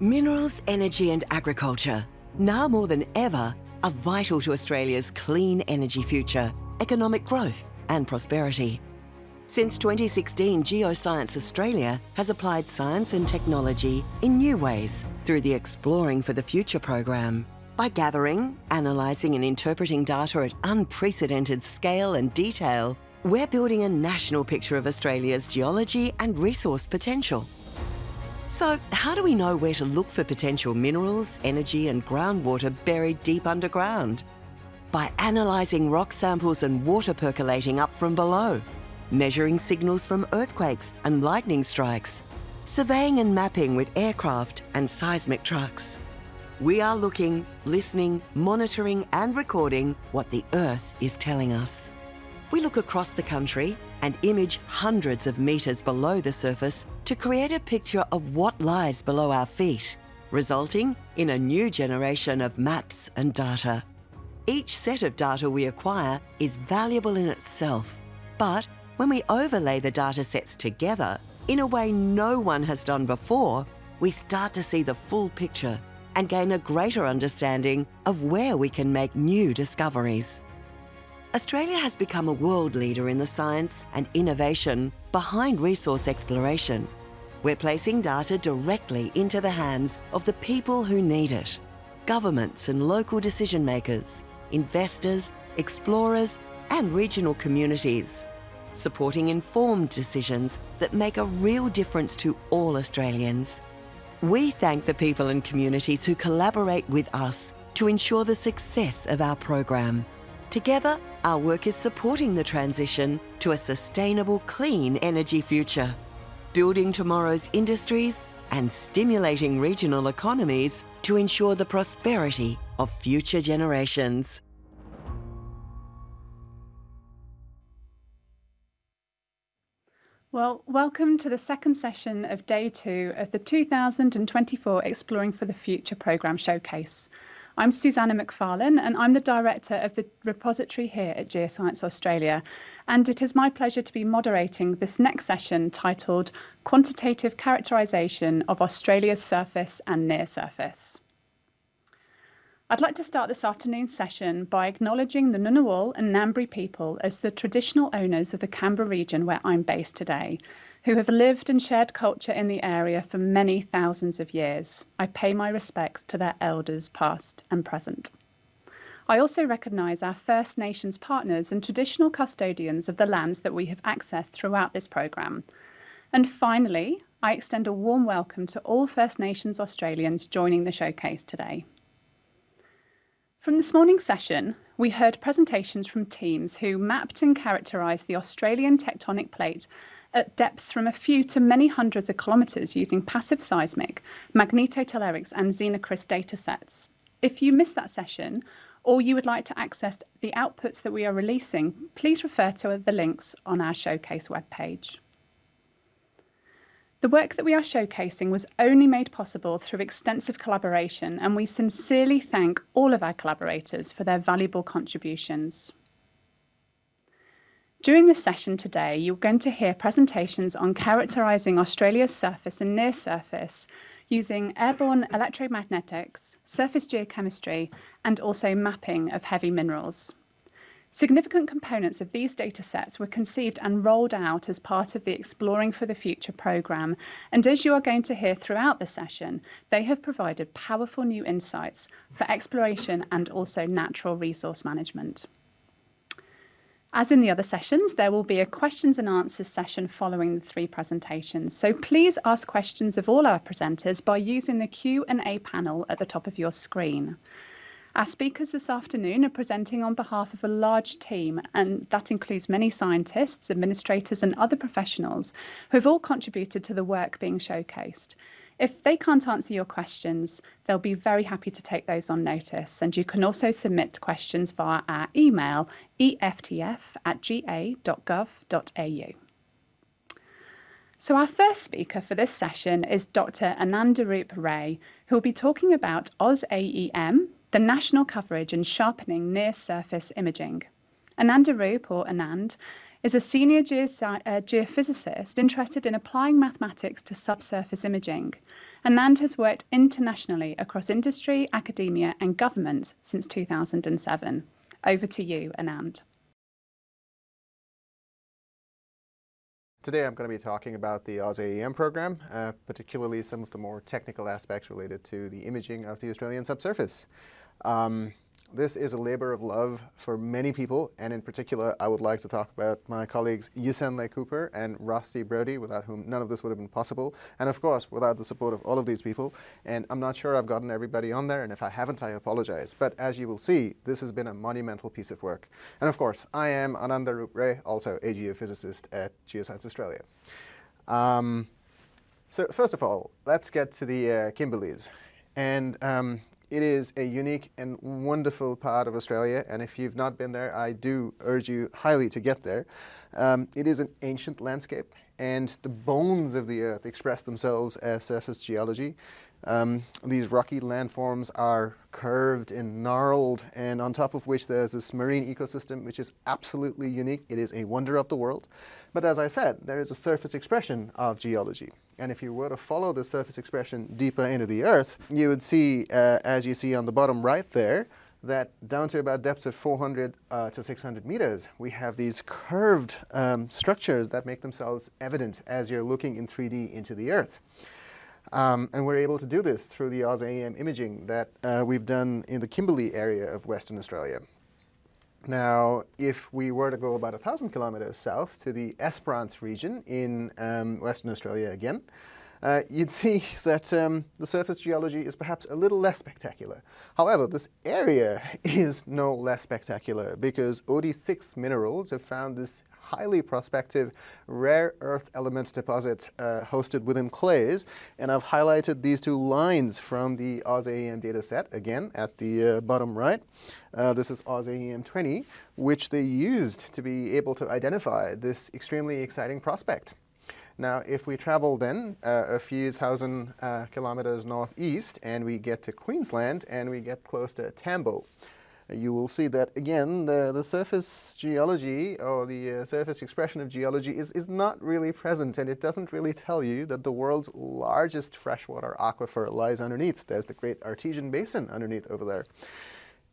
Minerals, energy and agriculture, now more than ever, are vital to Australia's clean energy future, economic growth and prosperity. Since 2016, Geoscience Australia has applied science and technology in new ways through the Exploring for the Future program. By gathering, analysing and interpreting data at unprecedented scale and detail, we're building a national picture of Australia's geology and resource potential. So, how do we know where to look for potential minerals, energy, and groundwater buried deep underground? By analysing rock samples and water percolating up from below, measuring signals from earthquakes and lightning strikes, surveying and mapping with aircraft and seismic trucks. We are looking, listening, monitoring, and recording what the Earth is telling us. We look across the country and image hundreds of metres below the surface to create a picture of what lies below our feet, resulting in a new generation of maps and data. Each set of data we acquire is valuable in itself, but when we overlay the data sets together in a way no one has done before, we start to see the full picture and gain a greater understanding of where we can make new discoveries. Australia has become a world leader in the science and innovation behind resource exploration. We're placing data directly into the hands of the people who need it governments and local decision makers, investors, explorers, and regional communities, supporting informed decisions that make a real difference to all Australians. We thank the people and communities who collaborate with us to ensure the success of our program. Together, our work is supporting the transition to a sustainable, clean energy future, building tomorrow's industries and stimulating regional economies to ensure the prosperity of future generations. Well, welcome to the second session of day two of the 2024 Exploring for the Future programme showcase. I'm Susanna McFarlane and I'm the director of the repository here at Geoscience Australia. And it is my pleasure to be moderating this next session titled Quantitative Characterisation of Australia's Surface and Near Surface. I'd like to start this afternoon's session by acknowledging the Ngunnawal and Ngambri people as the traditional owners of the Canberra region where I'm based today who have lived and shared culture in the area for many thousands of years. I pay my respects to their elders, past and present. I also recognise our First Nations partners and traditional custodians of the lands that we have accessed throughout this programme. And finally, I extend a warm welcome to all First Nations Australians joining the showcase today. From this morning's session, we heard presentations from teams who mapped and characterised the Australian tectonic plate at depths from a few to many hundreds of kilometres using passive seismic, magnetotellurics, and Xenocryst datasets. If you missed that session, or you would like to access the outputs that we are releasing, please refer to the links on our showcase webpage. The work that we are showcasing was only made possible through extensive collaboration, and we sincerely thank all of our collaborators for their valuable contributions. During this session today, you're going to hear presentations on characterising Australia's surface and near surface using airborne electromagnetics, surface geochemistry, and also mapping of heavy minerals. Significant components of these datasets were conceived and rolled out as part of the Exploring for the Future programme, and as you are going to hear throughout the session, they have provided powerful new insights for exploration and also natural resource management. As in the other sessions, there will be a questions and answers session following the three presentations. So please ask questions of all our presenters by using the Q&A panel at the top of your screen. Our speakers this afternoon are presenting on behalf of a large team, and that includes many scientists, administrators, and other professionals who have all contributed to the work being showcased. If they can't answer your questions, they'll be very happy to take those on notice. And you can also submit questions via our email, eftf at ga.gov.au. So our first speaker for this session is Dr. Anandaroop Ray, who will be talking about AusAEM, the national coverage and sharpening near surface imaging. Anandaroop, or Anand, is a senior geosci- uh, geophysicist interested in applying mathematics to subsurface imaging. Anand has worked internationally across industry, academia, and government since 2007. Over to you, Anand. Today I'm going to be talking about the AusAEM program, uh, particularly some of the more technical aspects related to the imaging of the Australian subsurface. Um, this is a labor of love for many people, and in particular, I would like to talk about my colleagues Yusen Cooper and Rusty Brodie, without whom none of this would have been possible, and of course, without the support of all of these people. And I'm not sure I've gotten everybody on there, and if I haven't, I apologize. But as you will see, this has been a monumental piece of work. And of course, I am Ananda Ray, also a geophysicist at Geoscience Australia. Um, so first of all, let's get to the uh, Kimberleys. And um, it is a unique and wonderful part of Australia, and if you've not been there, I do urge you highly to get there. Um, it is an ancient landscape, and the bones of the earth express themselves as surface geology. Um, these rocky landforms are curved and gnarled, and on top of which there's this marine ecosystem which is absolutely unique. It is a wonder of the world. But as I said, there is a surface expression of geology. And if you were to follow the surface expression deeper into the earth, you would see, uh, as you see on the bottom right there, that down to about depths of 400 uh, to 600 meters, we have these curved um, structures that make themselves evident as you're looking in 3D into the earth. Um, and we're able to do this through the AusAEM imaging that uh, we've done in the Kimberley area of Western Australia. Now, if we were to go about 1,000 kilometers south to the Esperance region in um, Western Australia again, uh, you'd see that um, the surface geology is perhaps a little less spectacular. However, this area is no less spectacular because OD6 minerals have found this highly prospective rare earth element deposit uh, hosted within clays. And I've highlighted these two lines from the AusAEM data set, again, at the uh, bottom right. Uh, this is AusAEM 20, which they used to be able to identify this extremely exciting prospect. Now, if we travel then uh, a few thousand uh, kilometers northeast and we get to Queensland and we get close to Tambo, you will see that again the, the surface geology or the uh, surface expression of geology is, is not really present and it doesn't really tell you that the world's largest freshwater aquifer lies underneath. There's the Great Artesian Basin underneath over there.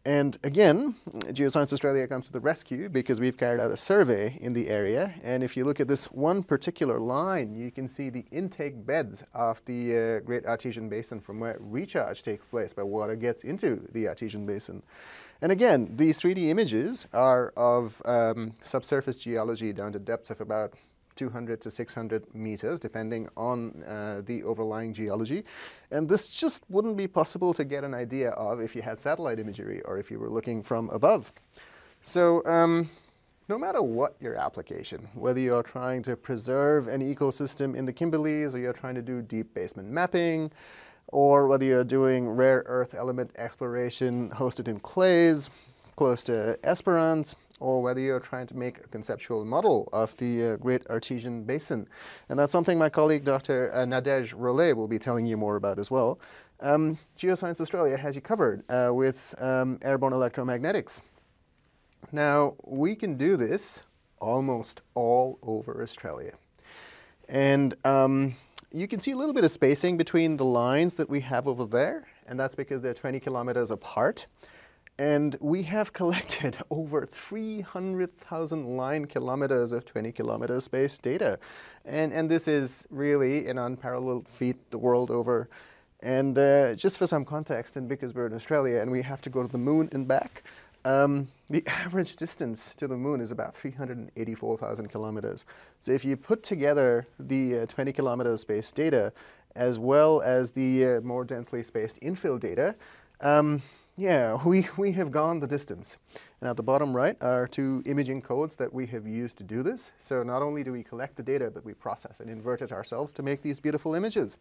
And again, Geoscience Australia comes to the rescue because we've carried out a survey in the area. And if you look at this one particular line, you can see the intake beds of the uh, Great Artesian Basin from where recharge takes place, where water gets into the Artesian Basin. And again, these 3D images are of um, subsurface geology down to depths of about 200 to 600 meters, depending on uh, the overlying geology. And this just wouldn't be possible to get an idea of if you had satellite imagery or if you were looking from above. So um, no matter what your application, whether you're trying to preserve an ecosystem in the Kimberleys or you're trying to do deep basement mapping, or whether you're doing rare earth element exploration hosted in clays close to Esperance, or whether you're trying to make a conceptual model of the uh, Great Artesian Basin. And that's something my colleague Dr. Uh, Nadège Rollet will be telling you more about as well. Um, Geoscience Australia has you covered uh, with um, airborne electromagnetics. Now, we can do this almost all over Australia. And um, you can see a little bit of spacing between the lines that we have over there, and that's because they're 20 kilometers apart. And we have collected over 300,000 line kilometers of 20 kilometer space data. And, and this is really an unparalleled feat the world over. And uh, just for some context, and because we're in Australia and we have to go to the moon and back, um, the average distance to the moon is about 384,000 kilometers. So if you put together the uh, 20 kilometer space data as well as the uh, more densely spaced infill data, um, yeah, we, we have gone the distance. And at the bottom right are two imaging codes that we have used to do this. So not only do we collect the data, but we process and invert it ourselves to make these beautiful images.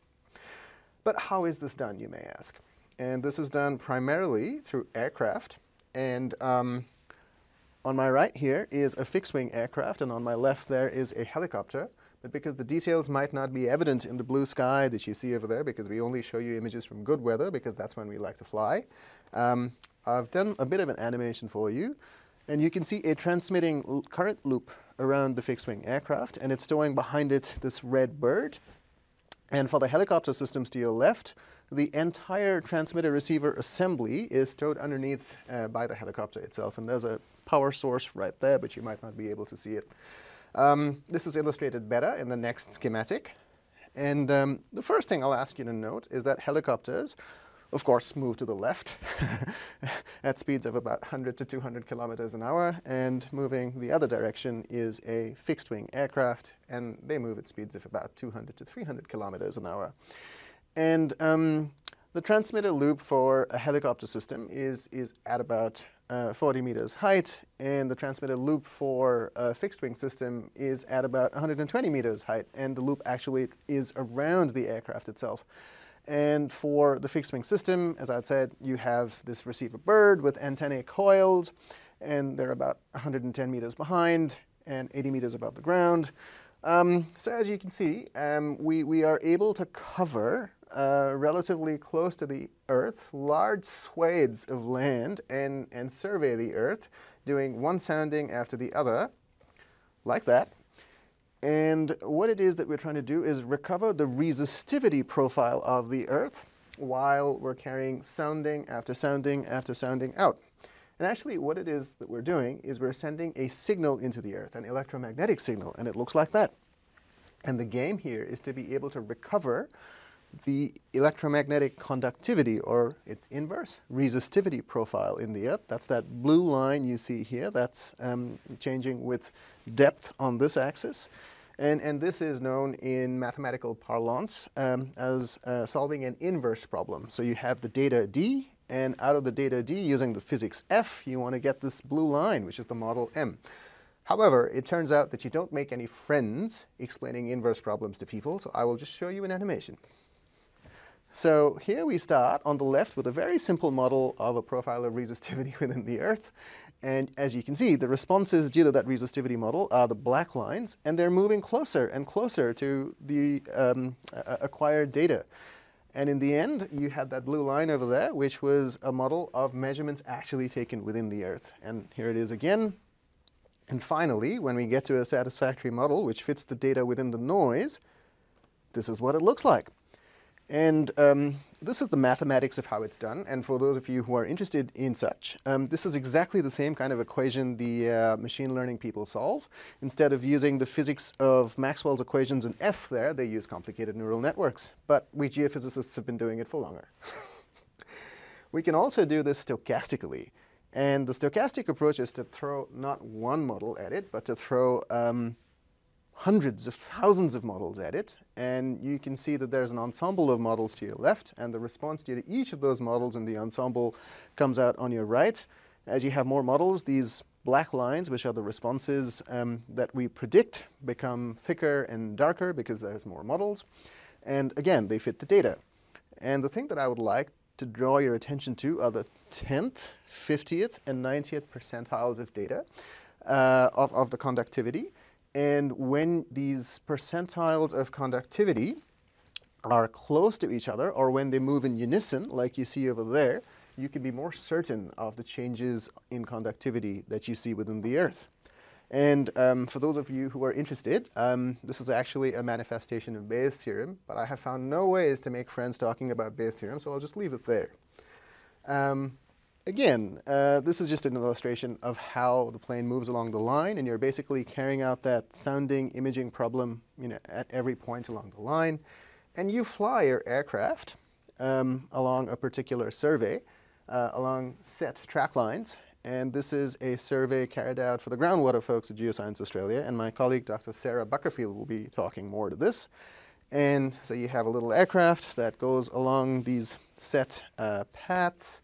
But how is this done, you may ask? And this is done primarily through aircraft and um, on my right here is a fixed-wing aircraft, and on my left there is a helicopter. But because the details might not be evident in the blue sky that you see over there, because we only show you images from good weather, because that's when we like to fly, um, I've done a bit of an animation for you. And you can see a transmitting current loop around the fixed wing aircraft, and it's towing behind it this red bird. And for the helicopter systems to your left, the entire transmitter receiver assembly is stowed underneath uh, by the helicopter itself. And there's a power source right there, but you might not be able to see it. Um, this is illustrated better in the next schematic. And um, the first thing I'll ask you to note is that helicopters, of course, move to the left at speeds of about 100 to 200 kilometers an hour, and moving the other direction is a fixed-wing aircraft, and they move at speeds of about 200 to 300 kilometers an hour. And um, the transmitter loop for a helicopter system is, is at about uh, 40 meters height, and the transmitter loop for a fixed-wing system is at about 120 meters height, and the loop actually is around the aircraft itself. And for the fixed-wing system, as I said, you have this receiver bird with antennae coils, and they're about 110 meters behind and 80 meters above the ground. Um, so as you can see, um, we, we are able to cover uh, relatively close to the Earth, large swathes of land and, and survey the Earth, doing one sounding after the other, like that. And what it is that we're trying to do is recover the resistivity profile of the Earth while we're carrying sounding after sounding after sounding out. And actually what it is that we're doing is we're sending a signal into the Earth, an electromagnetic signal, and it looks like that. And the game here is to be able to recover the electromagnetic conductivity or its inverse resistivity profile in the earth. That's that blue line you see here. That's um, changing with depth on this axis. And, and this is known in mathematical parlance um, as uh, solving an inverse problem. So you have the data D, and out of the data D, using the physics F, you want to get this blue line, which is the model M. However, it turns out that you don't make any friends explaining inverse problems to people, so I will just show you an animation. So here we start on the left with a very simple model of a profile of resistivity within the Earth. And as you can see, the responses due to that resistivity model are the black lines, and they're moving closer and closer to the um, acquired data. And in the end, you had that blue line over there, which was a model of measurements actually taken within the Earth. And here it is again. And finally, when we get to a satisfactory model which fits the data within the noise, this is what it looks like. And um, this is the mathematics of how it's done. And for those of you who are interested in such, um, this is exactly the same kind of equation the uh, machine learning people solve. Instead of using the physics of Maxwell's equations in F there, they use complicated neural networks. But we geophysicists have been doing it for longer. we can also do this stochastically. And the stochastic approach is to throw not one model at it, but to throw um, hundreds of thousands of models at it, and you can see that there's an ensemble of models to your left, and the response to each of those models in the ensemble comes out on your right. As you have more models, these black lines, which are the responses um, that we predict, become thicker and darker because there's more models. And again, they fit the data. And the thing that I would like to draw your attention to are the 10th, 50th, and 90th percentiles of data uh, of, of the conductivity. And when these percentiles of conductivity are close to each other, or when they move in unison, like you see over there, you can be more certain of the changes in conductivity that you see within the Earth. And um, for those of you who are interested, um, this is actually a manifestation of Bayes' theorem, but I have found no ways to make friends talking about Bayes' theorem, so I'll just leave it there. Um, again, uh, this is just an illustration of how the plane moves along the line, and you're basically carrying out that sounding imaging problem you know, at every point along the line. And you fly your aircraft um, along a particular survey, uh, along set track lines. And this is a survey carried out for the groundwater folks at Geoscience Australia, and my colleague Dr. Sarah Buckerfield will be talking more to this. And so you have a little aircraft that goes along these set uh, paths,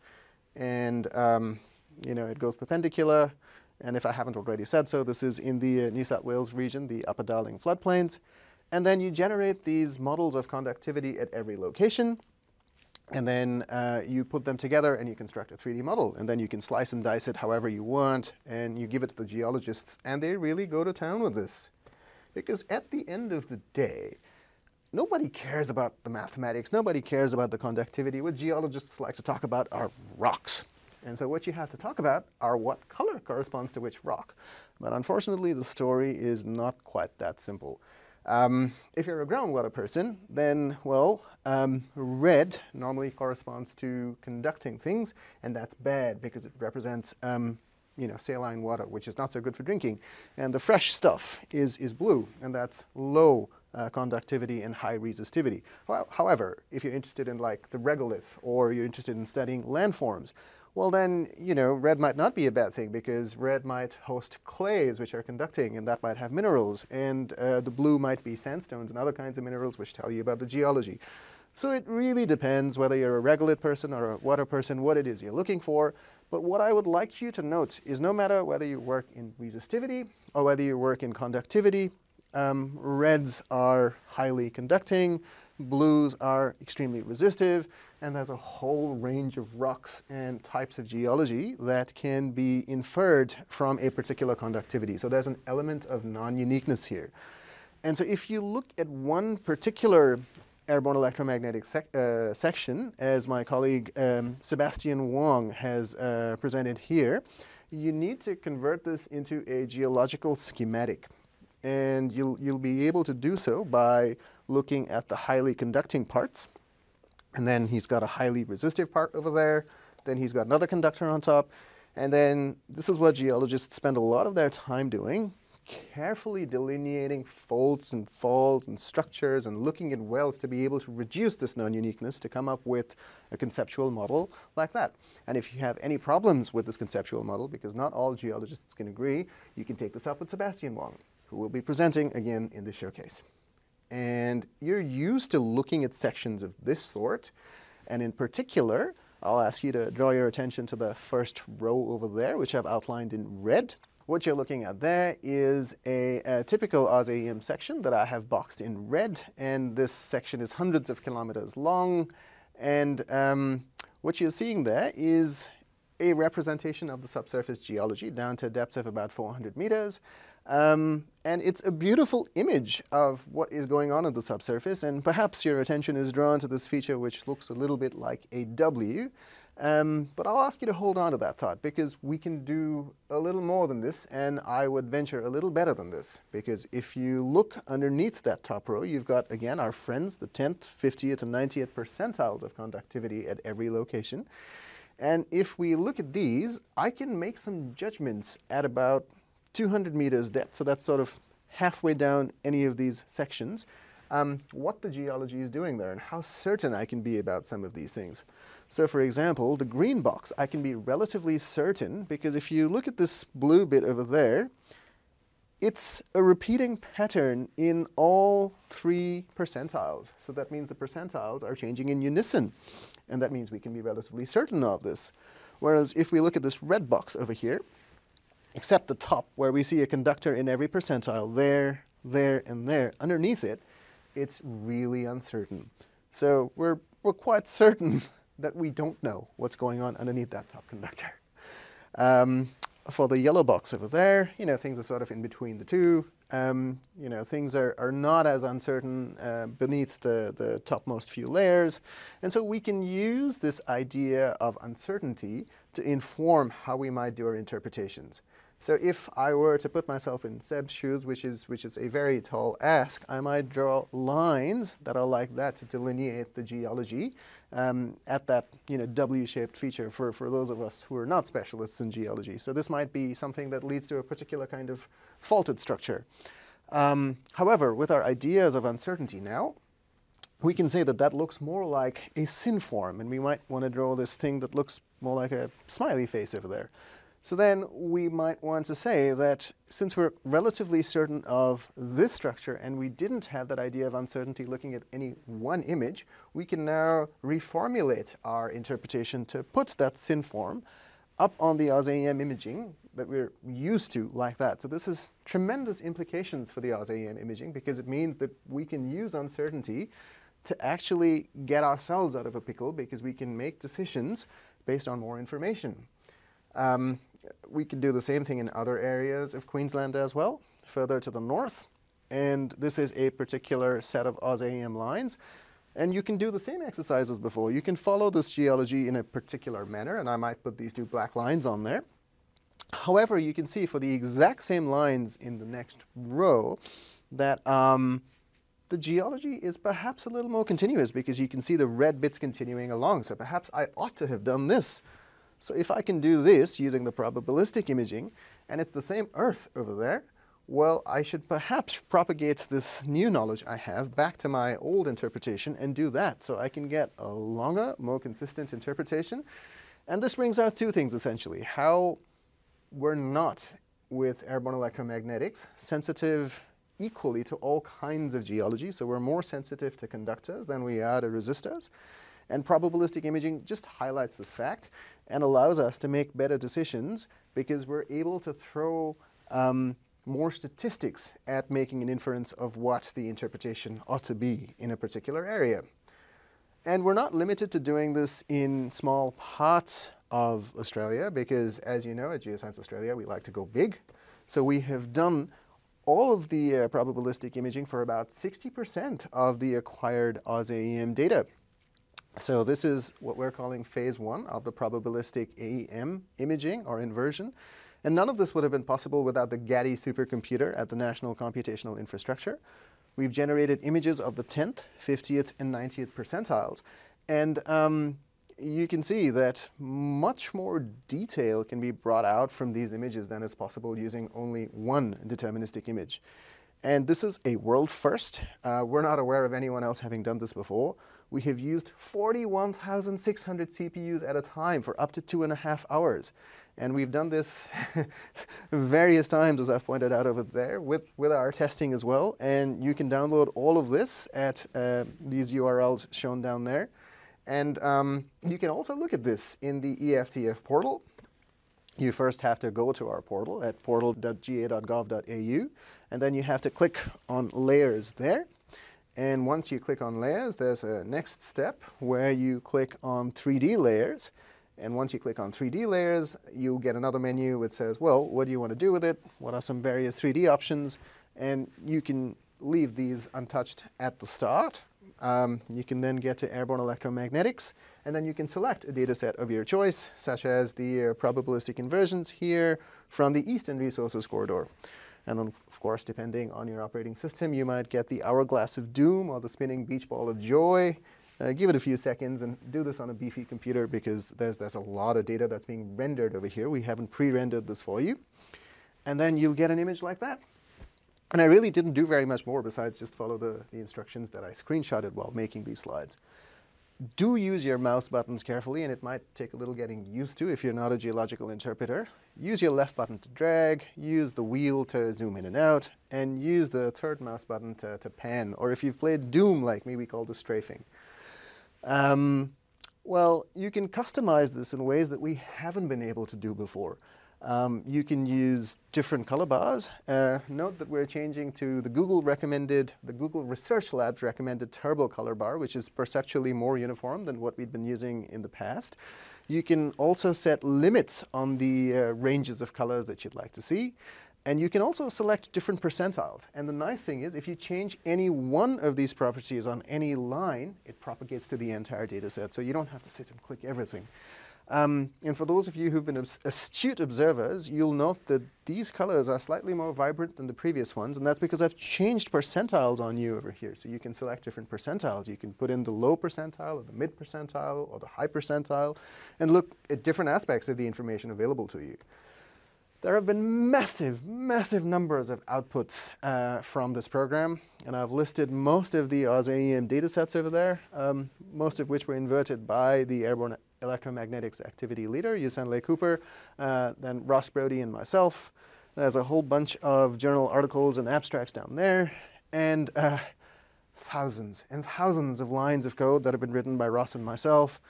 and um, you know it goes perpendicular. And if I haven't already said so, this is in the uh, New South Wales region, the Upper Darling floodplains. And then you generate these models of conductivity at every location. And then uh, you put them together and you construct a 3D model. And then you can slice and dice it however you want. And you give it to the geologists. And they really go to town with this. Because at the end of the day, nobody cares about the mathematics, nobody cares about the conductivity. What geologists like to talk about are rocks. And so what you have to talk about are what color corresponds to which rock. But unfortunately, the story is not quite that simple. Um, if you're a groundwater person, then, well, um, red normally corresponds to conducting things, and that's bad because it represents, um, you know, saline water, which is not so good for drinking. And the fresh stuff is, is blue, and that's low uh, conductivity and high resistivity. However, if you're interested in like the regolith, or you're interested in studying landforms, well then, you know, red might not be a bad thing because red might host clays which are conducting and that might have minerals and uh, the blue might be sandstones and other kinds of minerals which tell you about the geology. So it really depends whether you're a regolith person or a water person, what it is you're looking for. But what I would like you to note is no matter whether you work in resistivity or whether you work in conductivity, um, reds are highly conducting, blues are extremely resistive, and there's a whole range of rocks and types of geology that can be inferred from a particular conductivity. So there's an element of non-uniqueness here. And so if you look at one particular airborne electromagnetic sec uh, section, as my colleague um, Sebastian Wong has uh, presented here, you need to convert this into a geological schematic. And you'll, you'll be able to do so by looking at the highly conducting parts and then he's got a highly resistive part over there. Then he's got another conductor on top. And then this is what geologists spend a lot of their time doing, carefully delineating faults and faults and structures and looking at wells to be able to reduce this non-uniqueness to come up with a conceptual model like that. And if you have any problems with this conceptual model, because not all geologists can agree, you can take this up with Sebastian Wong, who will be presenting again in the showcase. And you're used to looking at sections of this sort. And in particular, I'll ask you to draw your attention to the first row over there, which I've outlined in red. What you're looking at there is a, a typical AusAEM section that I have boxed in red. And this section is hundreds of kilometers long. And um, what you're seeing there is a representation of the subsurface geology down to depths of about 400 meters. Um, and it's a beautiful image of what is going on at the subsurface, and perhaps your attention is drawn to this feature which looks a little bit like a W. Um, but I'll ask you to hold on to that thought because we can do a little more than this, and I would venture a little better than this. Because if you look underneath that top row, you've got, again, our friends, the 10th, 50th, and 90th percentiles of conductivity at every location. And if we look at these, I can make some judgments at about 200 meters depth, so that's sort of halfway down any of these sections, um, what the geology is doing there and how certain I can be about some of these things. So for example, the green box, I can be relatively certain because if you look at this blue bit over there, it's a repeating pattern in all three percentiles. So that means the percentiles are changing in unison. And that means we can be relatively certain of this. Whereas if we look at this red box over here, except the top where we see a conductor in every percentile, there, there, and there. Underneath it, it's really uncertain. So we're, we're quite certain that we don't know what's going on underneath that top conductor. Um, for the yellow box over there, you know, things are sort of in between the two. Um, you know, things are, are not as uncertain uh, beneath the, the topmost few layers. And so we can use this idea of uncertainty to inform how we might do our interpretations. So if I were to put myself in Seb's shoes, which is, which is a very tall ask, I might draw lines that are like that to delineate the geology um, at that you know, W-shaped feature for, for those of us who are not specialists in geology. So this might be something that leads to a particular kind of faulted structure. Um, however, with our ideas of uncertainty now, we can say that that looks more like a synform, and we might want to draw this thing that looks more like a smiley face over there. So then we might want to say that since we're relatively certain of this structure and we didn't have that idea of uncertainty looking at any one image, we can now reformulate our interpretation to put that synform up on the AusAEM imaging that we're used to like that. So this has tremendous implications for the AusAEM imaging because it means that we can use uncertainty to actually get ourselves out of a pickle because we can make decisions based on more information. Um, we can do the same thing in other areas of Queensland as well, further to the north. And this is a particular set of AusAEM lines. And you can do the same exercise as before. You can follow this geology in a particular manner, and I might put these two black lines on there. However, you can see for the exact same lines in the next row that um, the geology is perhaps a little more continuous because you can see the red bits continuing along. So perhaps I ought to have done this. So if I can do this using the probabilistic imaging, and it's the same Earth over there, well, I should perhaps propagate this new knowledge I have back to my old interpretation and do that so I can get a longer, more consistent interpretation. And this brings out two things essentially. How we're not, with airborne electromagnetics, sensitive equally to all kinds of geology. So we're more sensitive to conductors than we are to resistors. And probabilistic imaging just highlights this fact and allows us to make better decisions because we're able to throw um, more statistics at making an inference of what the interpretation ought to be in a particular area. And we're not limited to doing this in small parts of Australia because, as you know, at Geoscience Australia, we like to go big. So we have done all of the uh, probabilistic imaging for about 60% of the acquired AusAEM data. So this is what we're calling phase one of the probabilistic AEM imaging or inversion. And none of this would have been possible without the GADI supercomputer at the National Computational Infrastructure. We've generated images of the 10th, 50th, and 90th percentiles. And um, you can see that much more detail can be brought out from these images than is possible using only one deterministic image. And this is a world first. Uh, we're not aware of anyone else having done this before. We have used 41,600 CPUs at a time for up to two and a half hours. And we've done this various times, as I've pointed out over there, with, with our testing as well. And you can download all of this at uh, these URLs shown down there. And um, you can also look at this in the EFTF portal. You first have to go to our portal at portal.ga.gov.au, and then you have to click on layers there. And once you click on layers, there's a next step where you click on 3D layers. And once you click on 3D layers, you'll get another menu which says, well, what do you want to do with it? What are some various 3D options? And you can leave these untouched at the start. Um, you can then get to airborne electromagnetics, and then you can select a data set of your choice, such as the uh, probabilistic inversions here from the Eastern Resources Corridor. And then, of course, depending on your operating system, you might get the Hourglass of Doom or the Spinning Beach Ball of Joy, uh, give it a few seconds and do this on a beefy computer because there's, there's a lot of data that's being rendered over here. We haven't pre-rendered this for you. And then you'll get an image like that. And I really didn't do very much more besides just follow the, the instructions that I screenshotted while making these slides. Do use your mouse buttons carefully, and it might take a little getting used to if you're not a geological interpreter. Use your left button to drag, use the wheel to zoom in and out, and use the third mouse button to, to pan, or if you've played Doom like me, we call this strafing. Um, well, you can customize this in ways that we haven't been able to do before. Um, you can use different color bars. Uh, note that we're changing to the Google recommended, the Google Research Labs recommended turbo color bar, which is perceptually more uniform than what we've been using in the past. You can also set limits on the uh, ranges of colors that you'd like to see. And you can also select different percentiles. And the nice thing is, if you change any one of these properties on any line, it propagates to the entire data set. So you don't have to sit and click everything. Um, and for those of you who've been astute observers, you'll note that these colors are slightly more vibrant than the previous ones, and that's because I've changed percentiles on you over here. So you can select different percentiles. You can put in the low percentile, or the mid percentile, or the high percentile, and look at different aspects of the information available to you. There have been massive, massive numbers of outputs uh, from this program, and I've listed most of the AusAEM datasets over there, um, most of which were inverted by the airborne electromagnetics activity leader, Yusen Ley-Cooper, uh, then Ross Brodie and myself. There's a whole bunch of journal articles and abstracts down there, and uh, thousands and thousands of lines of code that have been written by Ross and myself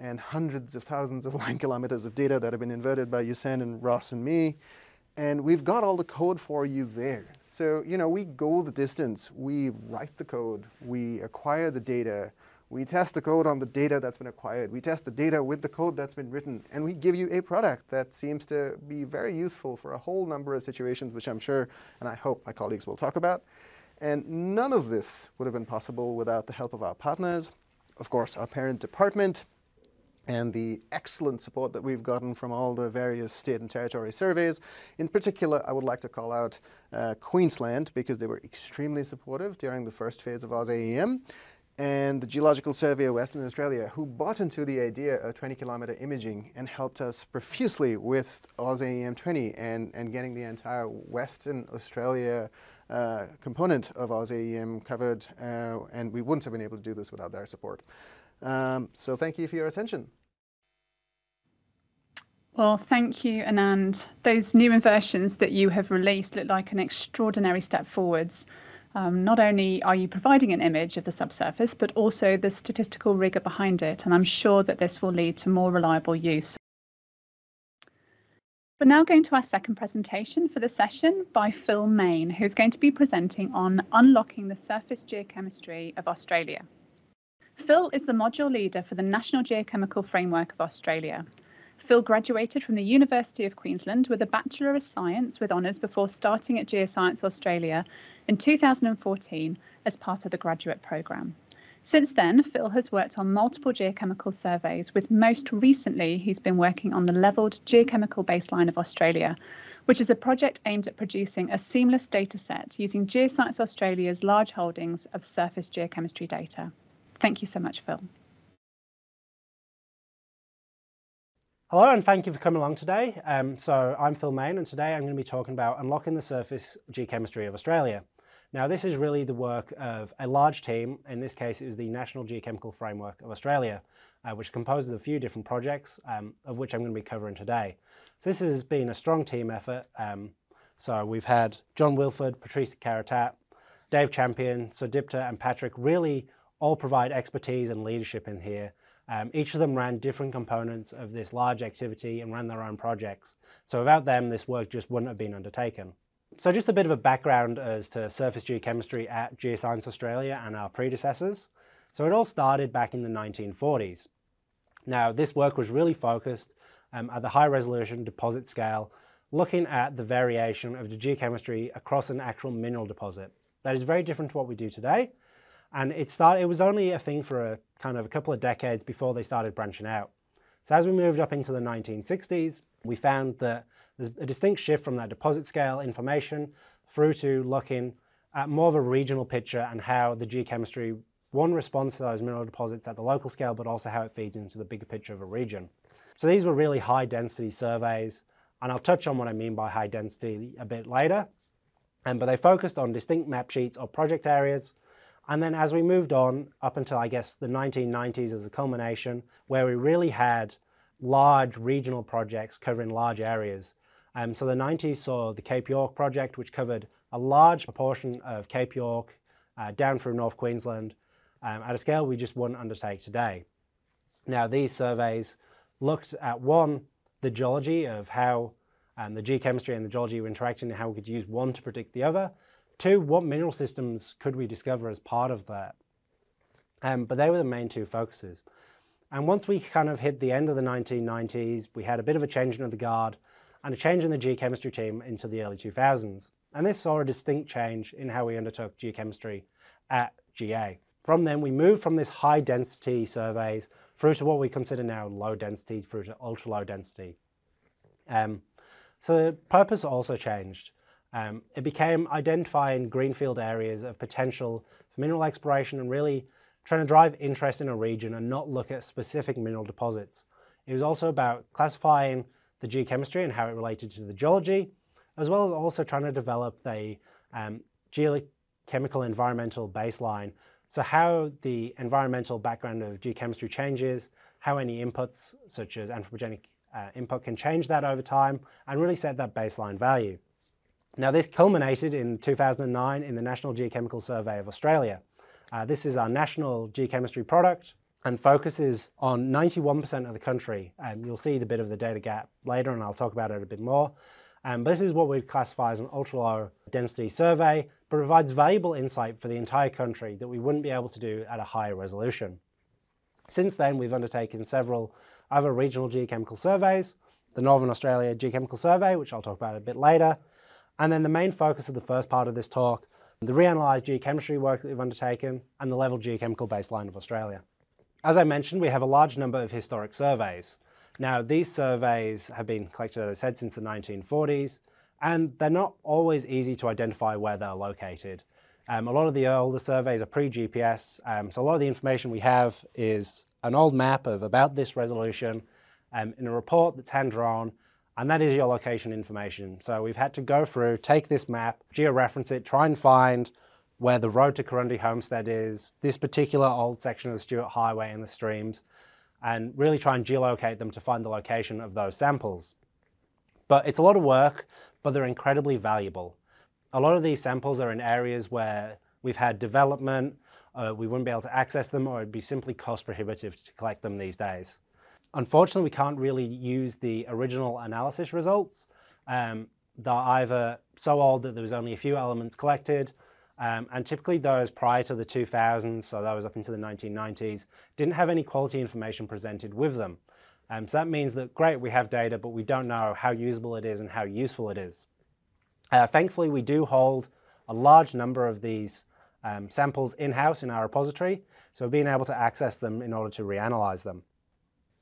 and hundreds of thousands of line kilometers of data that have been inverted by Yusen and Ross and me. And we've got all the code for you there. So, you know, we go the distance. We write the code. We acquire the data. We test the code on the data that's been acquired. We test the data with the code that's been written. And we give you a product that seems to be very useful for a whole number of situations, which I'm sure and I hope my colleagues will talk about. And none of this would have been possible without the help of our partners, of course, our parent department, and the excellent support that we've gotten from all the various state and territory surveys. In particular, I would like to call out uh, Queensland because they were extremely supportive during the first phase of AusAEM and the Geological Survey of Western Australia, who bought into the idea of 20 kilometer imaging and helped us profusely with AusAEM 20 and, and getting the entire Western Australia uh, component of AusAEM covered, uh, and we wouldn't have been able to do this without their support. Um, so thank you for your attention. Well, thank you, Anand. Those new inversions that you have released look like an extraordinary step forwards. Um, not only are you providing an image of the subsurface, but also the statistical rigor behind it, and I'm sure that this will lead to more reliable use. We're now going to our second presentation for the session by Phil Main, who's going to be presenting on unlocking the surface geochemistry of Australia. Phil is the module leader for the National Geochemical Framework of Australia, Phil graduated from the University of Queensland with a Bachelor of Science with honours before starting at Geoscience Australia in 2014 as part of the graduate programme. Since then, Phil has worked on multiple geochemical surveys, with most recently, he's been working on the Levelled Geochemical Baseline of Australia, which is a project aimed at producing a seamless data set using Geoscience Australia's large holdings of surface geochemistry data. Thank you so much, Phil. Hello and thank you for coming along today. Um, so I'm Phil Main and today I'm going to be talking about unlocking the surface geochemistry of Australia. Now this is really the work of a large team, in this case it was the National Geochemical Framework of Australia, uh, which composes a few different projects, um, of which I'm going to be covering today. So this has been a strong team effort. Um, so we've had John Wilford, Patrice Caritat, Dave Champion, Sudipta and Patrick really all provide expertise and leadership in here um, each of them ran different components of this large activity and ran their own projects. So without them, this work just wouldn't have been undertaken. So just a bit of a background as to surface geochemistry at Geoscience Australia and our predecessors. So it all started back in the 1940s. Now this work was really focused um, at the high resolution deposit scale, looking at the variation of the geochemistry across an actual mineral deposit. That is very different to what we do today. And it started, it was only a thing for a kind of a couple of decades before they started branching out. So as we moved up into the 1960s, we found that there's a distinct shift from that deposit scale information through to looking at more of a regional picture and how the geochemistry, one, responds to those mineral deposits at the local scale, but also how it feeds into the bigger picture of a region. So these were really high density surveys, and I'll touch on what I mean by high density a bit later. Um, but they focused on distinct map sheets or project areas and then as we moved on up until, I guess, the 1990s as a culmination, where we really had large regional projects covering large areas. Um, so the 90s saw the Cape York project, which covered a large proportion of Cape York uh, down through North Queensland um, at a scale we just wouldn't undertake today. Now, these surveys looked at one, the geology of how um, the geochemistry and the geology were interacting and how we could use one to predict the other. Two, what mineral systems could we discover as part of that? Um, but they were the main two focuses. And once we kind of hit the end of the 1990s, we had a bit of a change in the guard and a change in the geochemistry team into the early 2000s. And this saw a distinct change in how we undertook geochemistry at GA. From then, we moved from this high density surveys through to what we consider now low density, through to ultra low density. Um, so the purpose also changed. Um, it became identifying greenfield areas of potential for mineral exploration and really trying to drive interest in a region and not look at specific mineral deposits. It was also about classifying the geochemistry and how it related to the geology, as well as also trying to develop the um, geochemical environmental baseline. So how the environmental background of geochemistry changes, how any inputs such as anthropogenic uh, input can change that over time, and really set that baseline value. Now this culminated in 2009 in the National Geochemical Survey of Australia. Uh, this is our national geochemistry product and focuses on 91% of the country. Um, you'll see the bit of the data gap later and I'll talk about it a bit more. Um, but this is what we classify as an ultra-low density survey, but provides valuable insight for the entire country that we wouldn't be able to do at a higher resolution. Since then, we've undertaken several other regional geochemical surveys, the Northern Australia Geochemical Survey, which I'll talk about a bit later, and then the main focus of the first part of this talk the reanalyzed geochemistry work that we've undertaken, and the level geochemical baseline of Australia. As I mentioned, we have a large number of historic surveys. Now, these surveys have been collected, as I said, since the 1940s, and they're not always easy to identify where they're located. Um, a lot of the older surveys are pre-GPS, um, so a lot of the information we have is an old map of about this resolution um, in a report that's hand-drawn, and that is your location information. So we've had to go through, take this map, georeference it, try and find where the road to Corundy Homestead is, this particular old section of the Stuart Highway and the streams, and really try and geolocate them to find the location of those samples. But it's a lot of work, but they're incredibly valuable a lot of these samples are in areas where we've had development, uh, we wouldn't be able to access them, or it'd be simply cost prohibitive to collect them these days. Unfortunately, we can't really use the original analysis results. Um, they're either so old that there was only a few elements collected, um, and typically those prior to the 2000s, so those up into the 1990s, didn't have any quality information presented with them. Um, so that means that, great, we have data, but we don't know how usable it is and how useful it is. Uh, thankfully, we do hold a large number of these um, samples in-house in our repository, so being able to access them in order to reanalyze them.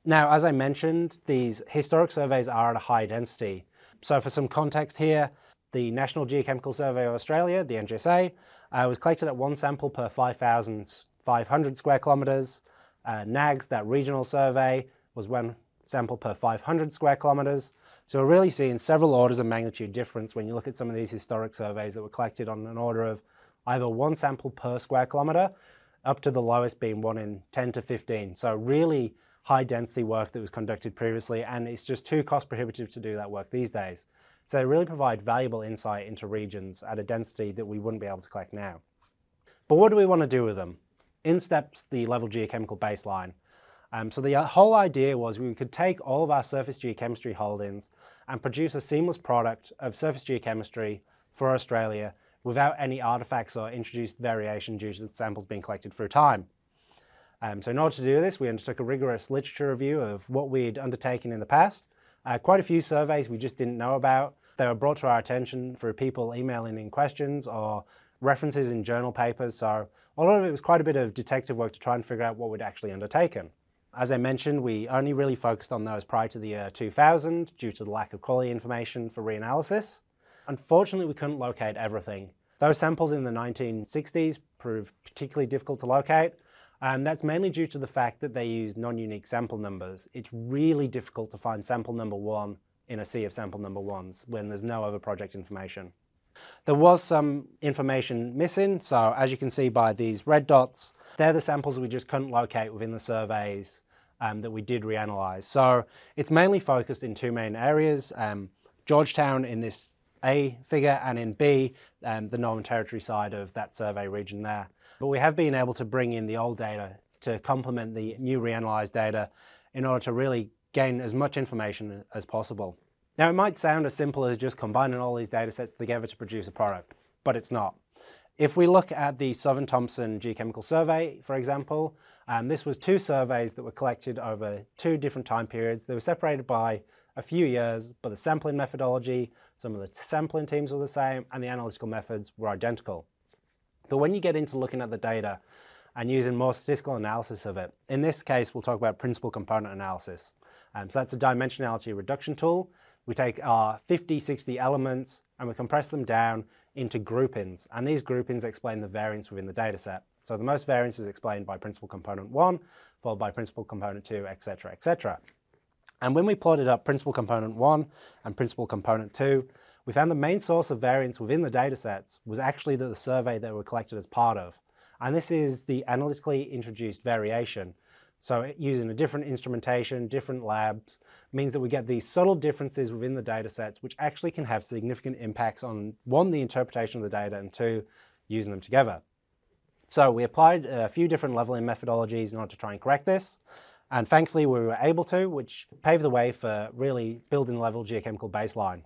Now, as I mentioned, these historic surveys are at a high density. So for some context here, the National Geochemical Survey of Australia, the NGSA, uh, was collected at one sample per 5,500 square kilometres. Uh, NAGS, that regional survey, was one sample per 500 square kilometres. So we're really seeing several orders of magnitude difference when you look at some of these historic surveys that were collected on an order of either one sample per square kilometre up to the lowest being one in 10 to 15. So really high density work that was conducted previously and it's just too cost prohibitive to do that work these days. So they really provide valuable insight into regions at a density that we wouldn't be able to collect now. But what do we want to do with them? In steps the level geochemical baseline. Um, so the uh, whole idea was we could take all of our surface geochemistry holdings and produce a seamless product of surface geochemistry for Australia without any artifacts or introduced variation due to the samples being collected through time. Um, so in order to do this, we undertook a rigorous literature review of what we'd undertaken in the past. Uh, quite a few surveys we just didn't know about. They were brought to our attention through people emailing in questions or references in journal papers. So a lot of it was quite a bit of detective work to try and figure out what we'd actually undertaken. As I mentioned, we only really focused on those prior to the year 2000 due to the lack of quality information for reanalysis. Unfortunately, we couldn't locate everything. Those samples in the 1960s proved particularly difficult to locate, and that's mainly due to the fact that they use non-unique sample numbers. It's really difficult to find sample number one in a sea of sample number ones when there's no other project information. There was some information missing, so as you can see by these red dots, they're the samples we just couldn't locate within the surveys um, that we did reanalyze. So it's mainly focused in two main areas, um, Georgetown in this A figure and in B, um, the Northern Territory side of that survey region there. But we have been able to bring in the old data to complement the new reanalyzed data in order to really gain as much information as possible. Now it might sound as simple as just combining all these data sets together to produce a product, but it's not. If we look at the Southern Thompson Geochemical Survey, for example, um, this was two surveys that were collected over two different time periods. They were separated by a few years, but the sampling methodology, some of the sampling teams were the same, and the analytical methods were identical. But when you get into looking at the data and using more statistical analysis of it, in this case, we'll talk about principal component analysis. Um, so that's a dimensionality reduction tool. We take our 50, 60 elements and we compress them down into groupings, and these groupings explain the variance within the data set. So the most variance is explained by principal component 1, followed by principal component 2, etc., etc. And when we plotted up principal component 1 and principal component 2, we found the main source of variance within the data sets was actually that the survey that were collected as part of. And this is the analytically introduced variation. So using a different instrumentation, different labs, means that we get these subtle differences within the data sets, which actually can have significant impacts on, one, the interpretation of the data, and two, using them together. So we applied a few different leveling methodologies in order to try and correct this. And thankfully we were able to, which paved the way for really building level geochemical baseline.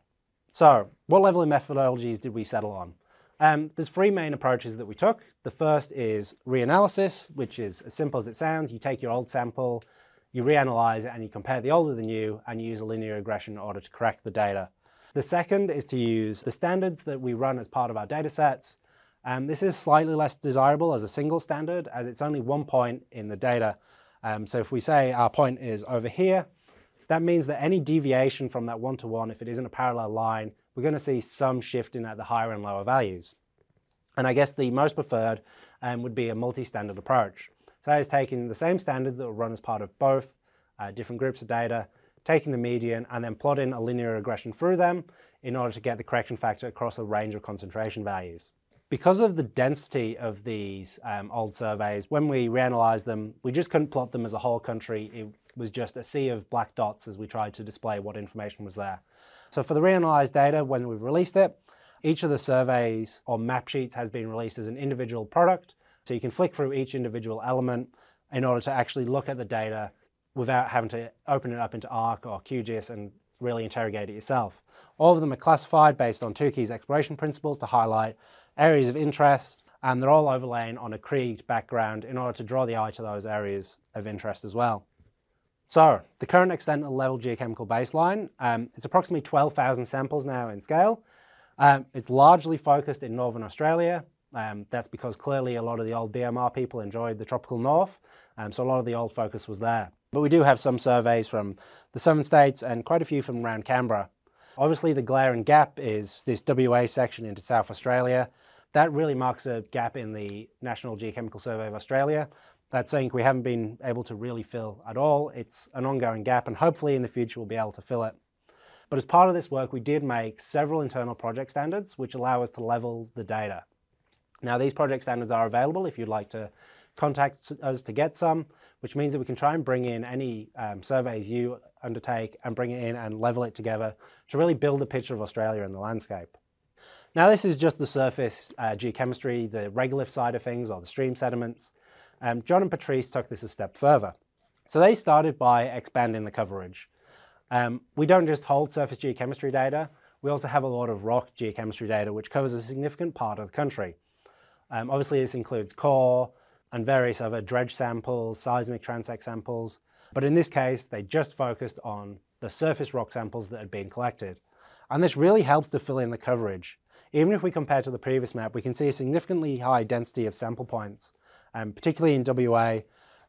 So what level of methodologies did we settle on? Um, there's three main approaches that we took. The first is reanalysis, which is as simple as it sounds. You take your old sample, you reanalyze it, and you compare the old with the new, and you use a linear regression in order to correct the data. The second is to use the standards that we run as part of our data sets, Um, this is slightly less desirable as a single standard as it's only one point in the data. Um, so if we say our point is over here, that means that any deviation from that one-to-one, -one, if it isn't a parallel line, we're going to see some shifting at the higher and lower values. And I guess the most preferred um, would be a multi-standard approach. So it's taking the same standards that will run as part of both uh, different groups of data, taking the median and then plotting a linear regression through them in order to get the correction factor across a range of concentration values. Because of the density of these um, old surveys, when we reanalyzed them, we just couldn't plot them as a whole country. Was just a sea of black dots as we tried to display what information was there. So for the reanalyzed data, when we've released it, each of the surveys or map sheets has been released as an individual product. So you can flick through each individual element in order to actually look at the data without having to open it up into ARC or QGIS and really interrogate it yourself. All of them are classified based on Tukey's exploration principles to highlight areas of interest, and they're all overlain on a kriged background in order to draw the eye to those areas of interest as well. So, the current extent of level geochemical baseline, um, it's approximately 12,000 samples now in scale. Um, it's largely focused in Northern Australia. Um, that's because clearly a lot of the old BMR people enjoyed the tropical north, um, so a lot of the old focus was there. But we do have some surveys from the southern states and quite a few from around Canberra. Obviously the glaring gap is this WA section into South Australia. That really marks a gap in the National Geochemical Survey of Australia. That's something we haven't been able to really fill at all. It's an ongoing gap and hopefully in the future we'll be able to fill it. But as part of this work, we did make several internal project standards which allow us to level the data. Now these project standards are available if you'd like to contact us to get some, which means that we can try and bring in any um, surveys you undertake and bring it in and level it together to really build a picture of Australia and the landscape. Now this is just the surface uh, geochemistry, the regolith side of things or the stream sediments. Um, John and Patrice took this a step further. So they started by expanding the coverage. Um, we don't just hold surface geochemistry data, we also have a lot of rock geochemistry data which covers a significant part of the country. Um, obviously this includes core, and various other dredge samples, seismic transect samples. But in this case, they just focused on the surface rock samples that had been collected. And this really helps to fill in the coverage. Even if we compare to the previous map, we can see a significantly high density of sample points, um, particularly in WA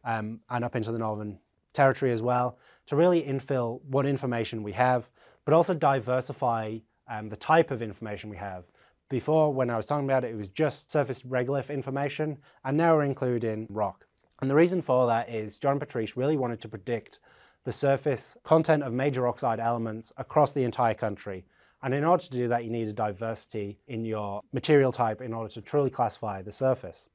um, and up into the Northern Territory as well, to really infill what information we have, but also diversify um, the type of information we have. Before, when I was talking about it, it was just surface regolith information, and now we're including rock. And the reason for that is John Patrice really wanted to predict the surface content of major oxide elements across the entire country. And in order to do that, you need a diversity in your material type in order to truly classify the surface.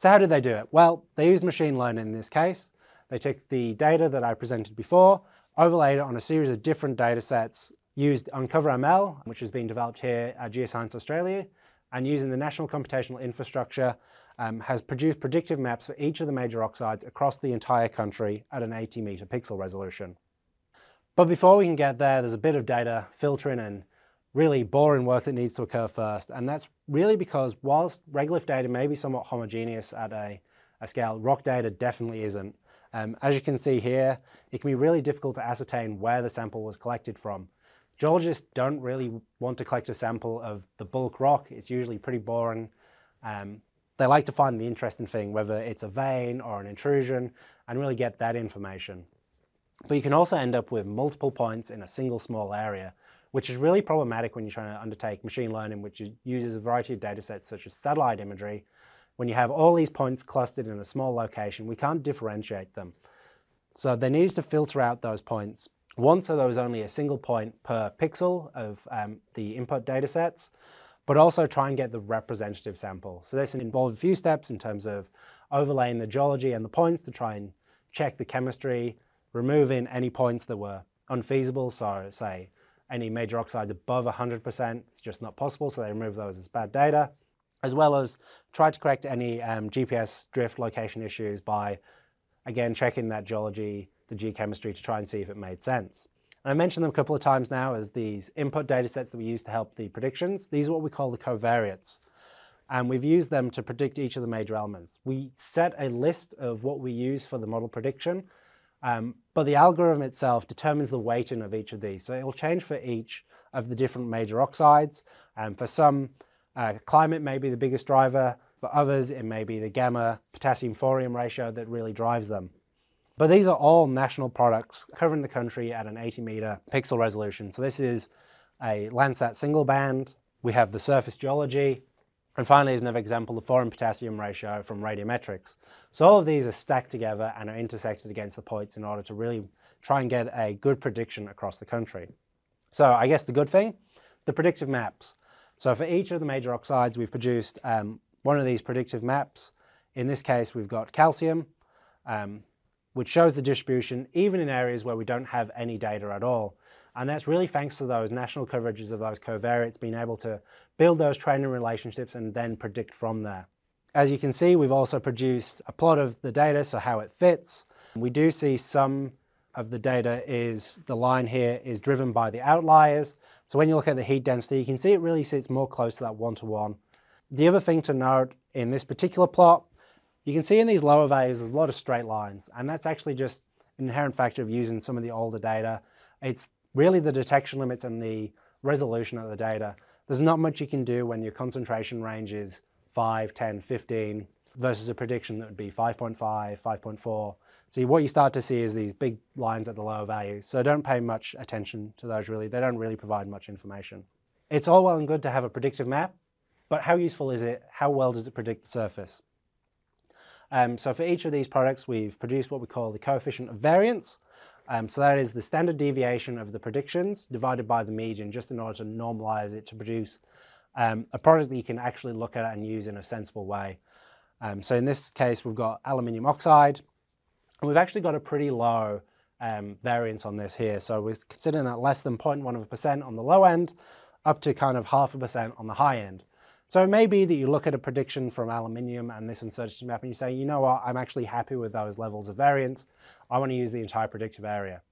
So how did they do it? Well, they used machine learning in this case. They took the data that I presented before, overlaid it on a series of different data sets used UncoverML, which has been developed here at Geoscience Australia, and using the National Computational Infrastructure, um, has produced predictive maps for each of the major oxides across the entire country at an 80 meter pixel resolution. But before we can get there, there's a bit of data filtering and really boring work that needs to occur first. And that's really because whilst regolith data may be somewhat homogeneous at a, a scale, rock data definitely isn't. Um, as you can see here, it can be really difficult to ascertain where the sample was collected from. Geologists don't really want to collect a sample of the bulk rock. It's usually pretty boring. Um, they like to find the interesting thing, whether it's a vein or an intrusion, and really get that information. But you can also end up with multiple points in a single small area, which is really problematic when you're trying to undertake machine learning, which uses a variety of data sets such as satellite imagery. When you have all these points clustered in a small location, we can't differentiate them. So they needed to filter out those points one, so there was only a single point per pixel of um, the input data sets, but also try and get the representative sample. So this involved a few steps in terms of overlaying the geology and the points to try and check the chemistry, removing any points that were unfeasible, so say any major oxides above 100%, it's just not possible, so they remove those as bad data, as well as try to correct any um, GPS drift location issues by, again, checking that geology, the geochemistry to try and see if it made sense. And I mentioned them a couple of times now as these input data sets that we use to help the predictions. These are what we call the covariates. And we've used them to predict each of the major elements. We set a list of what we use for the model prediction, um, but the algorithm itself determines the weighting of each of these. So it will change for each of the different major oxides. And for some, Uh, climate may be the biggest driver. For others, it may be the gamma potassium thorium ratio that really drives them. But these are all national products covering the country at an 80 meter pixel resolution. So this is a Landsat single band. We have the surface geology. And finally, as another example, the thorium potassium ratio from radiometrics. So all of these are stacked together and are intersected against the points in order to really try and get a good prediction across the country. So I guess the good thing, the predictive maps. So for each of the major oxides, we've produced um, one of these predictive maps. In this case, we've got calcium, um, which shows the distribution even in areas where we don't have any data at all. And that's really thanks to those national coverages of those covariates being able to build those training relationships and then predict from there. As you can see, we've also produced a plot of the data, so how it fits. We do see some of the data is, the line here is driven by the outliers. So when you look at the heat density, you can see it really sits more close to that one-to-one. -one. The other thing to note in this particular plot, you can see in these lower values, there's a lot of straight lines, and that's actually just an inherent factor of using some of the older data. It's really the detection limits and the resolution of the data. There's not much you can do when your concentration range is 5, 10, 15 versus a prediction that would be 5.5, 5.4. So what you start to see is these big lines at the lower values. So don't pay much attention to those really. They don't really provide much information. It's all well and good to have a predictive map, but how useful is it? How well does it predict the surface? Um, so for each of these products, we've produced what we call the coefficient of variance. Um, so that is the standard deviation of the predictions divided by the median, just in order to normalize it to produce um, a product that you can actually look at and use in a sensible way. Um, so in this case, we've got aluminium oxide, and we've actually got a pretty low um, variance on this here. So we're considering at less than 0.1% on the low end, up to kind of half a percent on the high end. So it may be that you look at a prediction from aluminium and this uncertainty map and you say, you know what, I'm actually happy with those levels of variance. I want to use the entire predictive area.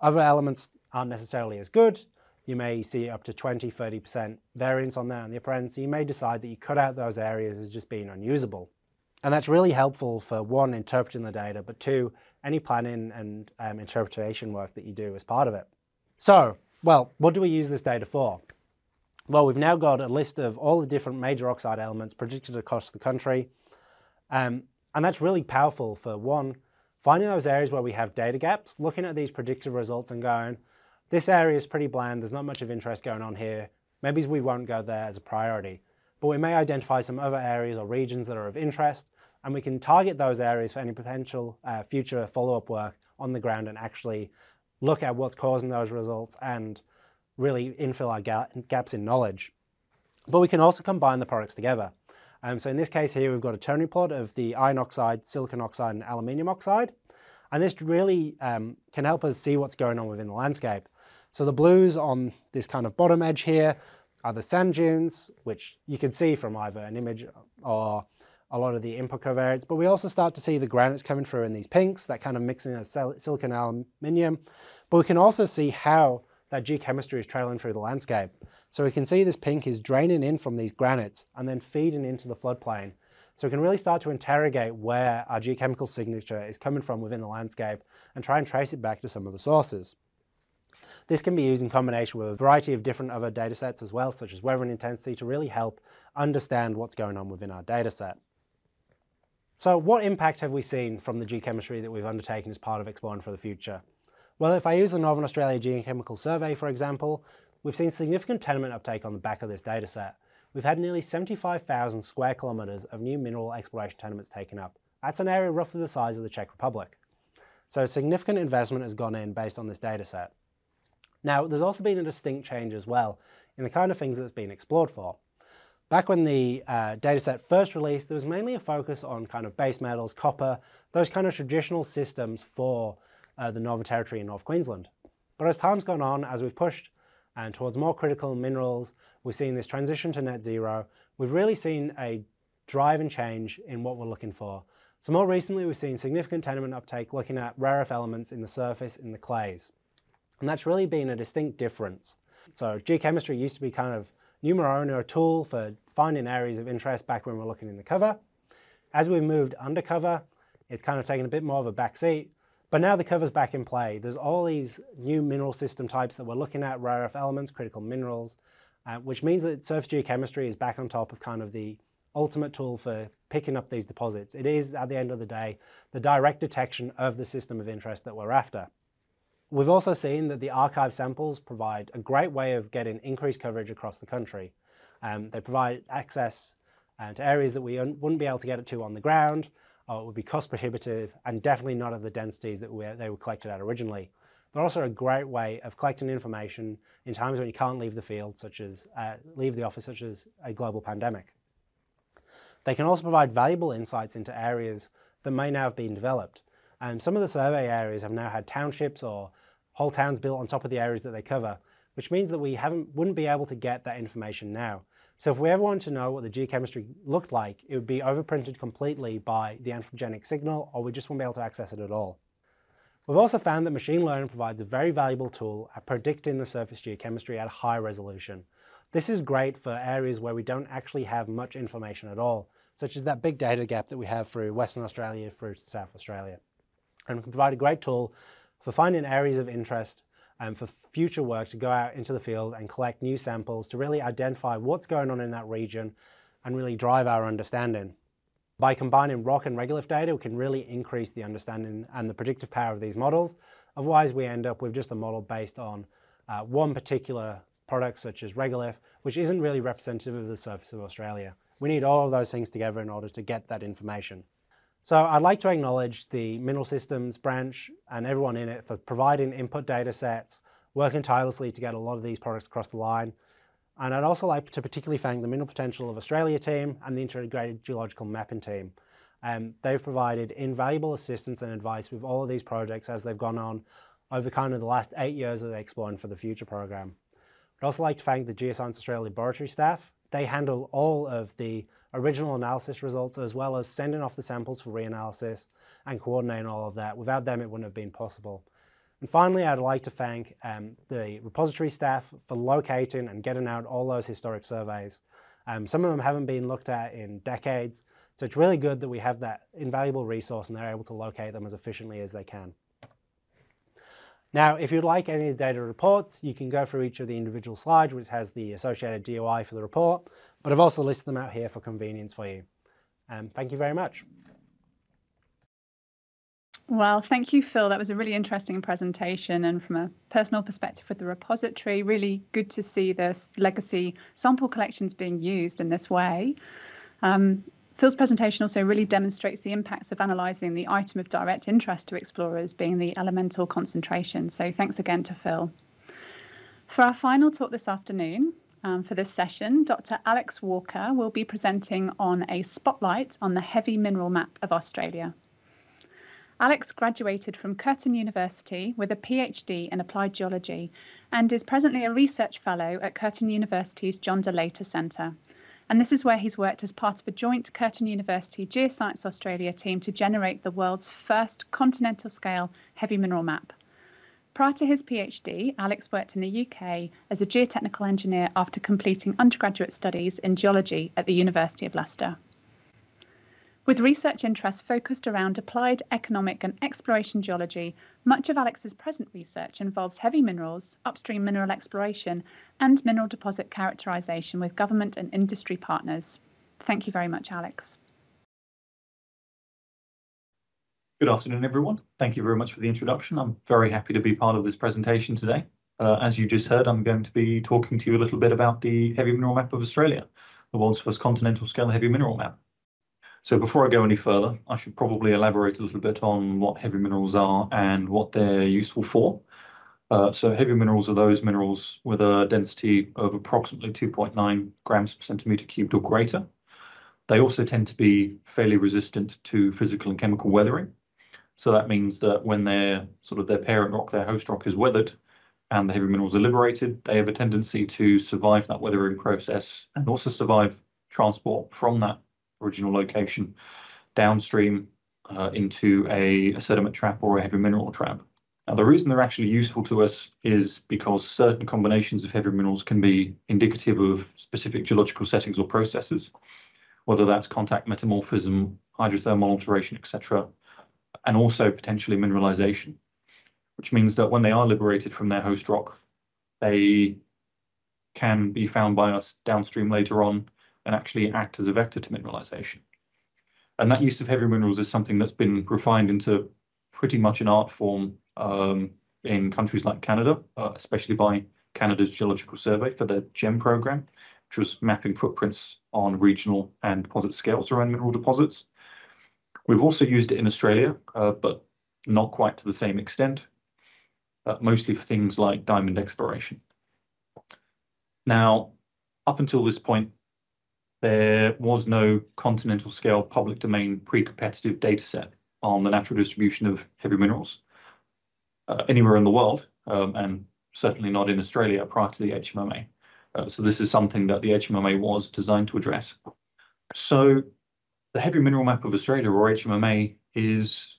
Other elements aren't necessarily as good. You may see up to 20, 30% variance on that on the upper end. So you may decide that you cut out those areas as just being unusable. And that's really helpful for one, interpreting the data, but two, any planning and um, interpretation work that you do as part of it. So, well, what do we use this data for? Well, we've now got a list of all the different major oxide elements predicted across the country. Um, and that's really powerful for one, finding those areas where we have data gaps, looking at these predictive results and going, this area is pretty bland, there's not much of interest going on here. Maybe we won't go there as a priority. But we may identify some other areas or regions that are of interest, and we can target those areas for any potential uh, future follow-up work on the ground and actually look at what's causing those results and really infill our ga gaps in knowledge. But we can also combine the products together. Um, so in this case here, we've got a ternary plot of the iron oxide, silicon oxide, and aluminium oxide. And this really um, can help us see what's going on within the landscape. So the blues on this kind of bottom edge here are the sand dunes, which you can see from either an image or a lot of the input covariates, but we also start to see the granites coming through in these pinks, that kind of mixing of silicon aluminium. But we can also see how that geochemistry is trailing through the landscape. So we can see this pink is draining in from these granites and then feeding into the floodplain. So we can really start to interrogate where our geochemical signature is coming from within the landscape and try and trace it back to some of the sources. This can be used in combination with a variety of different other data sets as well, such as weathering intensity, to really help understand what's going on within our data set. So what impact have we seen from the geochemistry that we've undertaken as part of Exploring for the Future? Well, if I use the Northern Australia Geochemical Survey, for example, we've seen significant tenement uptake on the back of this dataset. We've had nearly 75,000 square kilometres of new mineral exploration tenements taken up. That's an area roughly the size of the Czech Republic. So significant investment has gone in based on this dataset. Now, there's also been a distinct change as well in the kind of things that's been explored for. Back when the uh, dataset first released, there was mainly a focus on kind of base metals, copper, those kind of traditional systems for uh, the Northern Territory and North Queensland. But as time's gone on, as we've pushed and towards more critical minerals, we've seen this transition to net zero. We've really seen a drive and change in what we're looking for. So more recently, we've seen significant tenement uptake looking at rare earth elements in the surface in the clays. And that's really been a distinct difference. So geochemistry used to be kind of numero uno tool for finding areas of interest back when we we're looking in the cover. As we've moved undercover, it's kind of taken a bit more of a back seat. But now the cover's back in play. There's all these new mineral system types that we're looking at, rare earth elements, critical minerals, uh, which means that surface geochemistry is back on top of kind of the ultimate tool for picking up these deposits. It is, at the end of the day, the direct detection of the system of interest that we're after. We've also seen that the archive samples provide a great way of getting increased coverage across the country. Um, they provide access uh, to areas that we wouldn't be able to get it to on the ground, or it would be cost prohibitive, and definitely not at the densities that they were collected at originally. They're also a great way of collecting information in times when you can't leave the field, such as uh, leave the office, such as a global pandemic. They can also provide valuable insights into areas that may now have been developed. And some of the survey areas have now had townships or whole towns built on top of the areas that they cover, which means that we haven't, wouldn't be able to get that information now. So if we ever wanted to know what the geochemistry looked like, it would be overprinted completely by the anthropogenic signal, or we just wouldn't be able to access it at all. We've also found that machine learning provides a very valuable tool at predicting the surface geochemistry at high resolution. This is great for areas where we don't actually have much information at all, such as that big data gap that we have through Western Australia through to South Australia. And we can provide a great tool for finding areas of interest and for future work to go out into the field and collect new samples to really identify what's going on in that region and really drive our understanding. By combining rock and regolith data, we can really increase the understanding and the predictive power of these models. Otherwise, we end up with just a model based on uh, one particular product, such as regolith, which isn't really representative of the surface of Australia. We need all of those things together in order to get that information. So I'd like to acknowledge the Mineral Systems branch and everyone in it for providing input data sets, working tirelessly to get a lot of these products across the line. And I'd also like to particularly thank the Mineral Potential of Australia team and the Integrated Geological Mapping team. Um, they've provided invaluable assistance and advice with all of these projects as they've gone on over kind of the last eight years of exploring for the future program. I'd also like to thank the Geoscience Australia laboratory staff they handle all of the original analysis results as well as sending off the samples for reanalysis and coordinating all of that. Without them, it wouldn't have been possible. And finally, I'd like to thank um, the repository staff for locating and getting out all those historic surveys. Um, some of them haven't been looked at in decades, so it's really good that we have that invaluable resource and they're able to locate them as efficiently as they can. Now, if you'd like any of the data reports, you can go through each of the individual slides, which has the associated DOI for the report, but I've also listed them out here for convenience for you. Um, thank you very much. Well, thank you, Phil. That was a really interesting presentation. And from a personal perspective with the repository, really good to see this legacy sample collections being used in this way. Um, Phil's presentation also really demonstrates the impacts of analysing the item of direct interest to explorers being the elemental concentration. So thanks again to Phil. For our final talk this afternoon, um, for this session, Dr. Alex Walker will be presenting on a spotlight on the heavy mineral map of Australia. Alex graduated from Curtin University with a PhD in applied geology and is presently a research fellow at Curtin University's John de Centre and this is where he's worked as part of a joint Curtin University Geoscience Australia team to generate the world's first continental scale heavy mineral map. Prior to his PhD, Alex worked in the UK as a geotechnical engineer after completing undergraduate studies in geology at the University of Leicester. With research interests focused around applied economic and exploration geology, much of Alex's present research involves heavy minerals, upstream mineral exploration, and mineral deposit characterisation with government and industry partners. Thank you very much, Alex. Good afternoon, everyone. Thank you very much for the introduction. I'm very happy to be part of this presentation today. Uh, as you just heard, I'm going to be talking to you a little bit about the heavy mineral map of Australia, the world's first continental scale heavy mineral map. So before I go any further, I should probably elaborate a little bit on what heavy minerals are and what they're useful for. Uh, so heavy minerals are those minerals with a density of approximately 2.9 grams per centimeter cubed or greater. They also tend to be fairly resistant to physical and chemical weathering. So that means that when their sort of their parent rock, their host rock is weathered and the heavy minerals are liberated, they have a tendency to survive that weathering process and also survive transport from that original location downstream uh, into a, a sediment trap or a heavy mineral trap. Now, the reason they're actually useful to us is because certain combinations of heavy minerals can be indicative of specific geological settings or processes, whether that's contact metamorphism, hydrothermal alteration, etc., and also potentially mineralization, which means that when they are liberated from their host rock, they can be found by us downstream later on and actually act as a vector to mineralization. And that use of heavy minerals is something that's been refined into pretty much an art form um, in countries like Canada, uh, especially by Canada's Geological Survey for their GEM program, which was mapping footprints on regional and deposit scales around mineral deposits. We've also used it in Australia, uh, but not quite to the same extent, uh, mostly for things like diamond exploration. Now, up until this point, there was no continental scale public domain pre-competitive data set on the natural distribution of heavy minerals uh, anywhere in the world, um, and certainly not in Australia prior to the HMMA. Uh, so this is something that the HMMA was designed to address. So the Heavy Mineral Map of Australia, or HMMA, is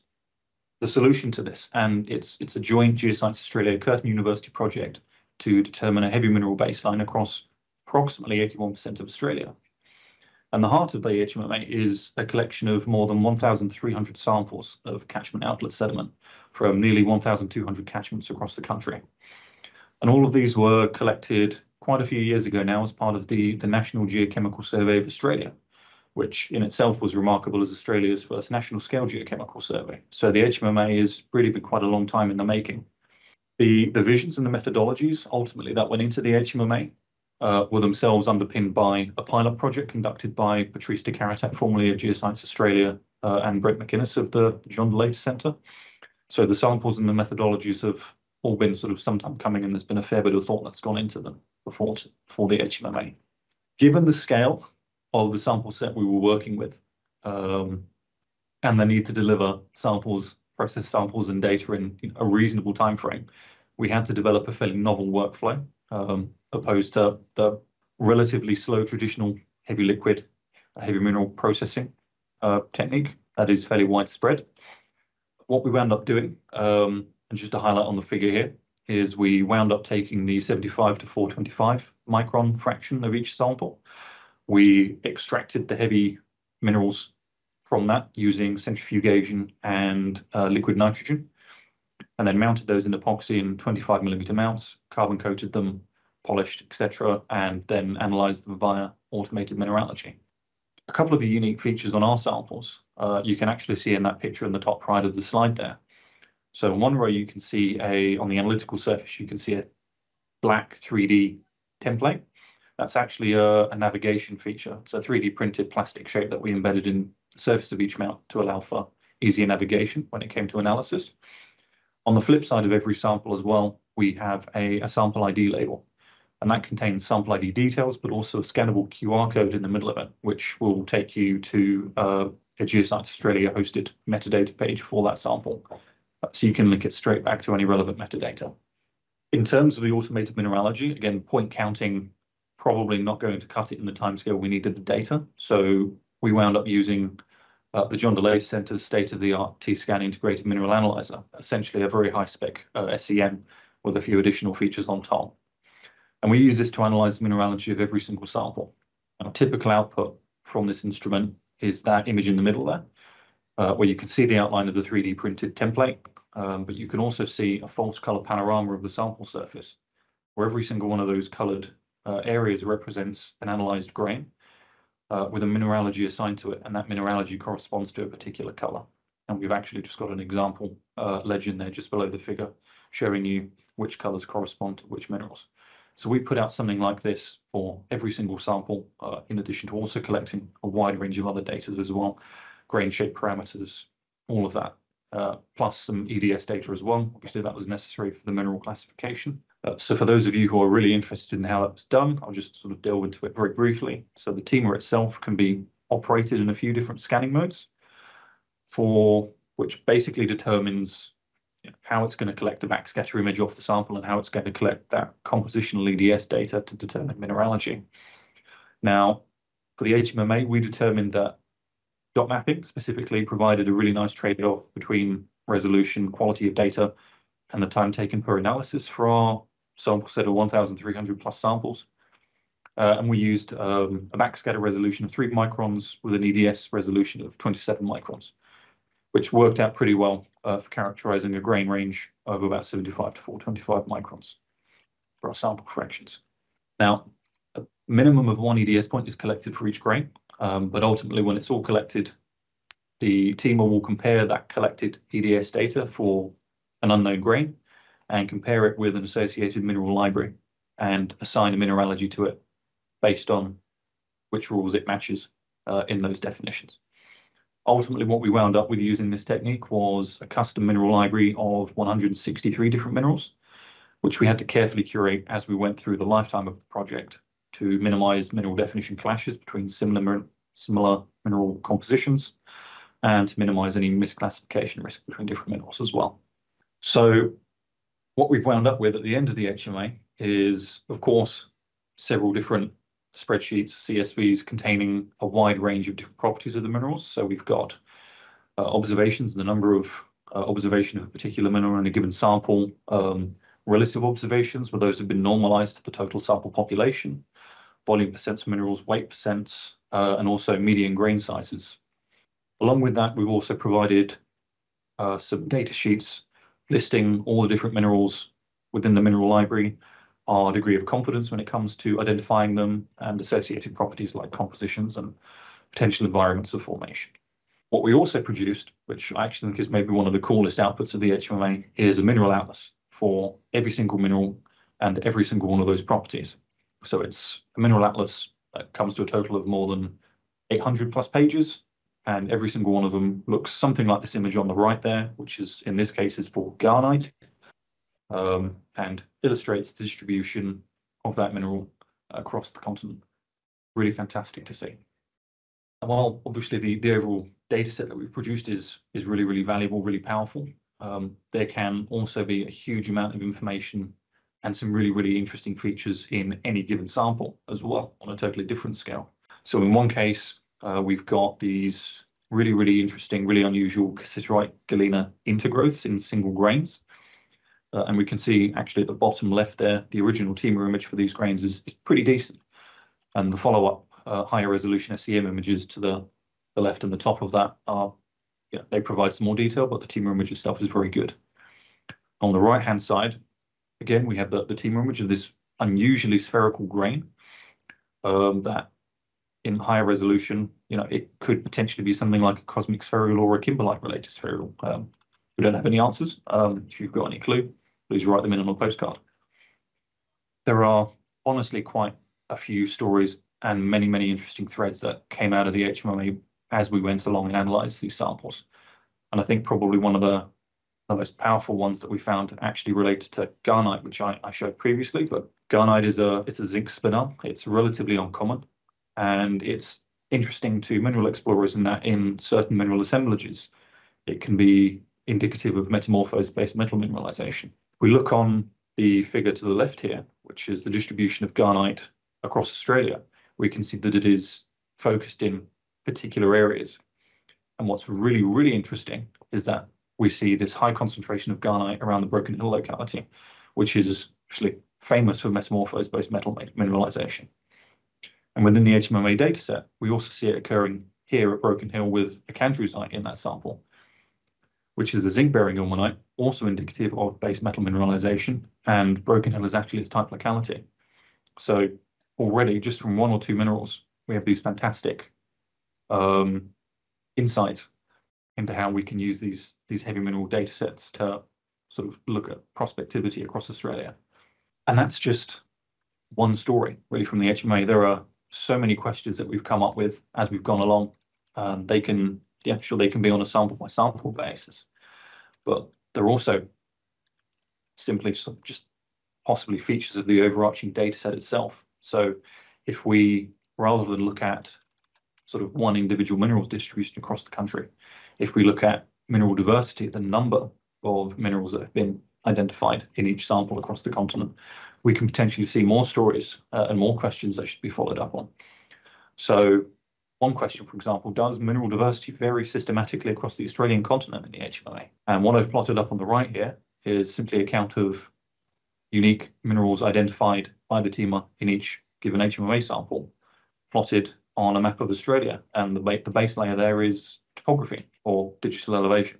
the solution to this, and it's it's a joint Geoscience Australia Curtin University project to determine a heavy mineral baseline across approximately 81% of Australia. And the heart of the HMMA is a collection of more than 1,300 samples of catchment outlet sediment from nearly 1,200 catchments across the country. And all of these were collected quite a few years ago now as part of the, the National Geochemical Survey of Australia, which in itself was remarkable as Australia's first national scale geochemical survey. So the HMMA has really been quite a long time in the making. The, the visions and the methodologies ultimately that went into the HMMA uh, were themselves underpinned by a pilot project conducted by Patrice de Caritat, formerly of Geoscience Australia, uh, and Brett McInnes of the John de Laeter Centre. So the samples and the methodologies have all been sort of sometime coming, and there's been a fair bit of thought that's gone into them before for the HMMA. Given the scale of the sample set we were working with, um, and the need to deliver samples, process samples and data in a reasonable time frame, we had to develop a fairly novel workflow um, opposed to the relatively slow traditional heavy liquid, heavy mineral processing uh, technique that is fairly widespread. What we wound up doing, um, and just to highlight on the figure here, is we wound up taking the 75 to 425 micron fraction of each sample. We extracted the heavy minerals from that using centrifugation and uh, liquid nitrogen and then mounted those in epoxy in 25 millimeter mounts, carbon coated them, polished, etc., and then analyzed them via automated mineralogy. A couple of the unique features on our samples, uh, you can actually see in that picture in the top right of the slide there. So in one row, you can see a, on the analytical surface, you can see a black 3D template. That's actually a, a navigation feature. It's a 3D printed plastic shape that we embedded in the surface of each mount to allow for easier navigation when it came to analysis. On the flip side of every sample as well, we have a, a sample ID label, and that contains sample ID details, but also a scannable QR code in the middle of it, which will take you to uh, a Geoscience Australia hosted metadata page for that sample. So you can link it straight back to any relevant metadata. In terms of the automated mineralogy, again, point counting probably not going to cut it in the timescale we needed the data. So we wound up using uh, the John de Laeter Center's state-of-the-art TESCAN integrated mineral analyzer, essentially a very high-spec uh, SEM with a few additional features on top. And we use this to analyze the mineralogy of every single sample. Our typical output from this instrument is that image in the middle there, uh, where you can see the outline of the 3D printed template, um, but you can also see a false color panorama of the sample surface, where every single one of those colored uh, areas represents an analyzed grain uh, with a mineralogy assigned to it, and that mineralogy corresponds to a particular color. And we've actually just got an example uh, legend there just below the figure showing you which colors correspond to which minerals. So we put out something like this for every single sample, uh, in addition to also collecting a wide range of other data as well, grain shape parameters, all of that, uh, plus some EDS data as well. Obviously, that was necessary for the mineral classification. Uh, so for those of you who are really interested in how that was done, I'll just sort of delve into it very briefly. So the TIMA itself can be operated in a few different scanning modes, for which basically determines you know, how it's going to collect a backscatter image off the sample and how it's going to collect that compositional EDS data to determine mineralogy. Now, for the HMMA, we determined that dot mapping specifically provided a really nice trade-off between resolution, quality of data, and the time taken per analysis for our sample set of 1,300 plus samples. Uh, and we used um, a backscatter resolution of 3 microns with an EDS resolution of 27 microns, which worked out pretty well uh, for characterizing a grain range of about 75 to 425 microns for our sample fractions. Now, a minimum of one EDS point is collected for each grain, um, but ultimately when it's all collected, the TIMA will compare that collected EDS data for an unknown grain and compare it with an associated mineral library and assign a mineralogy to it based on which rules it matches uh, in those definitions. Ultimately, what we wound up with using this technique was a custom mineral library of 163 different minerals, which we had to carefully curate as we went through the lifetime of the project to minimize mineral definition clashes between similar, similar mineral compositions and to minimize any misclassification risk between different minerals as well. So what we've wound up with at the end of the HMA is, of course, several different spreadsheets, CSVs containing a wide range of different properties of the minerals. So we've got uh, observations, the number of uh, observation of a particular mineral in a given sample, um, relative observations where those have been normalized to the total sample population, volume percents of minerals, weight percents, uh, and also median grain sizes. Along with that, we've also provided uh, some data sheets listing all the different minerals within the mineral library, our degree of confidence when it comes to identifying them, and associated properties like compositions and potential environments of formation. What we also produced, which I actually think is maybe one of the coolest outputs of the HMMA, is a mineral atlas for every single mineral and every single one of those properties. So it's a mineral atlas that comes to a total of more than 800 plus pages and every single one of them looks something like this image on the right there, which is in this case is for gahnite, um, and illustrates the distribution of that mineral across the continent. Really fantastic to see. And while obviously the, the overall data set that we've produced is is really, really valuable, really powerful, um, there can also be a huge amount of information and some really, really interesting features in any given sample as well on a totally different scale. So in one case, uh, we've got these really, really interesting, really unusual cassiterite galena intergrowths in single grains. Uh, and we can see actually at the bottom left there, the original TIMA image for these grains is, is pretty decent. And the follow-up uh, higher resolution SEM images to the, the left and the top of that are, they provide some more detail, but the TIMA image itself is very good. On the right-hand side, again, we have the, the TIMA image of this unusually spherical grain um, that in higher resolution, you know, it could potentially be something like a cosmic spherular or a kimberlite related spherular. Um, we don't have any answers. Um, if you've got any clue, please write them in on a postcard. There are honestly quite a few stories and many, many interesting threads that came out of the HMMA as we went along and analysed these samples. And I think probably one of the, the most powerful ones that we found actually related to gahnite, which I, I showed previously. But gahnite is a it's a zinc spinel. It's relatively uncommon and it's interesting to mineral explorers in that in certain mineral assemblages, it can be indicative of metamorphosed base metal mineralization. We look on the figure to the left here, which is the distribution of gahnite across Australia. We can see that it is focused in particular areas. And what's really, really interesting is that we see this high concentration of gahnite around the Broken Hill locality, which is actually famous for metamorphosed base metal mineralization. And within the HMMA dataset, we also see it occurring here at Broken Hill with ecandrewsite in that sample, which is a zinc-bearing ilmenite, also indicative of base metal mineralization, and Broken Hill is actually its type locality. So already, just from one or two minerals, we have these fantastic um, insights into how we can use these these heavy mineral datasets to sort of look at prospectivity across Australia. And that's just one story, really, from the HMA. There are so many questions that we've come up with as we've gone along. Um, they can, yeah, sure, they can be on a sample by sample basis, but they're also simply just possibly features of the overarching data set itself. So if we, rather than look at sort of one individual minerals distribution across the country, if we look at mineral diversity, the number of minerals that have been identified in each sample across the continent, we can potentially see more stories uh, and more questions that should be followed up on. So one question, for example, does mineral diversity vary systematically across the Australian continent in the HMA? And what I've plotted up on the right here is simply a count of unique minerals identified by the TIMA in each given HMA sample, plotted on a map of Australia. And the, the base layer there is topography or digital elevation.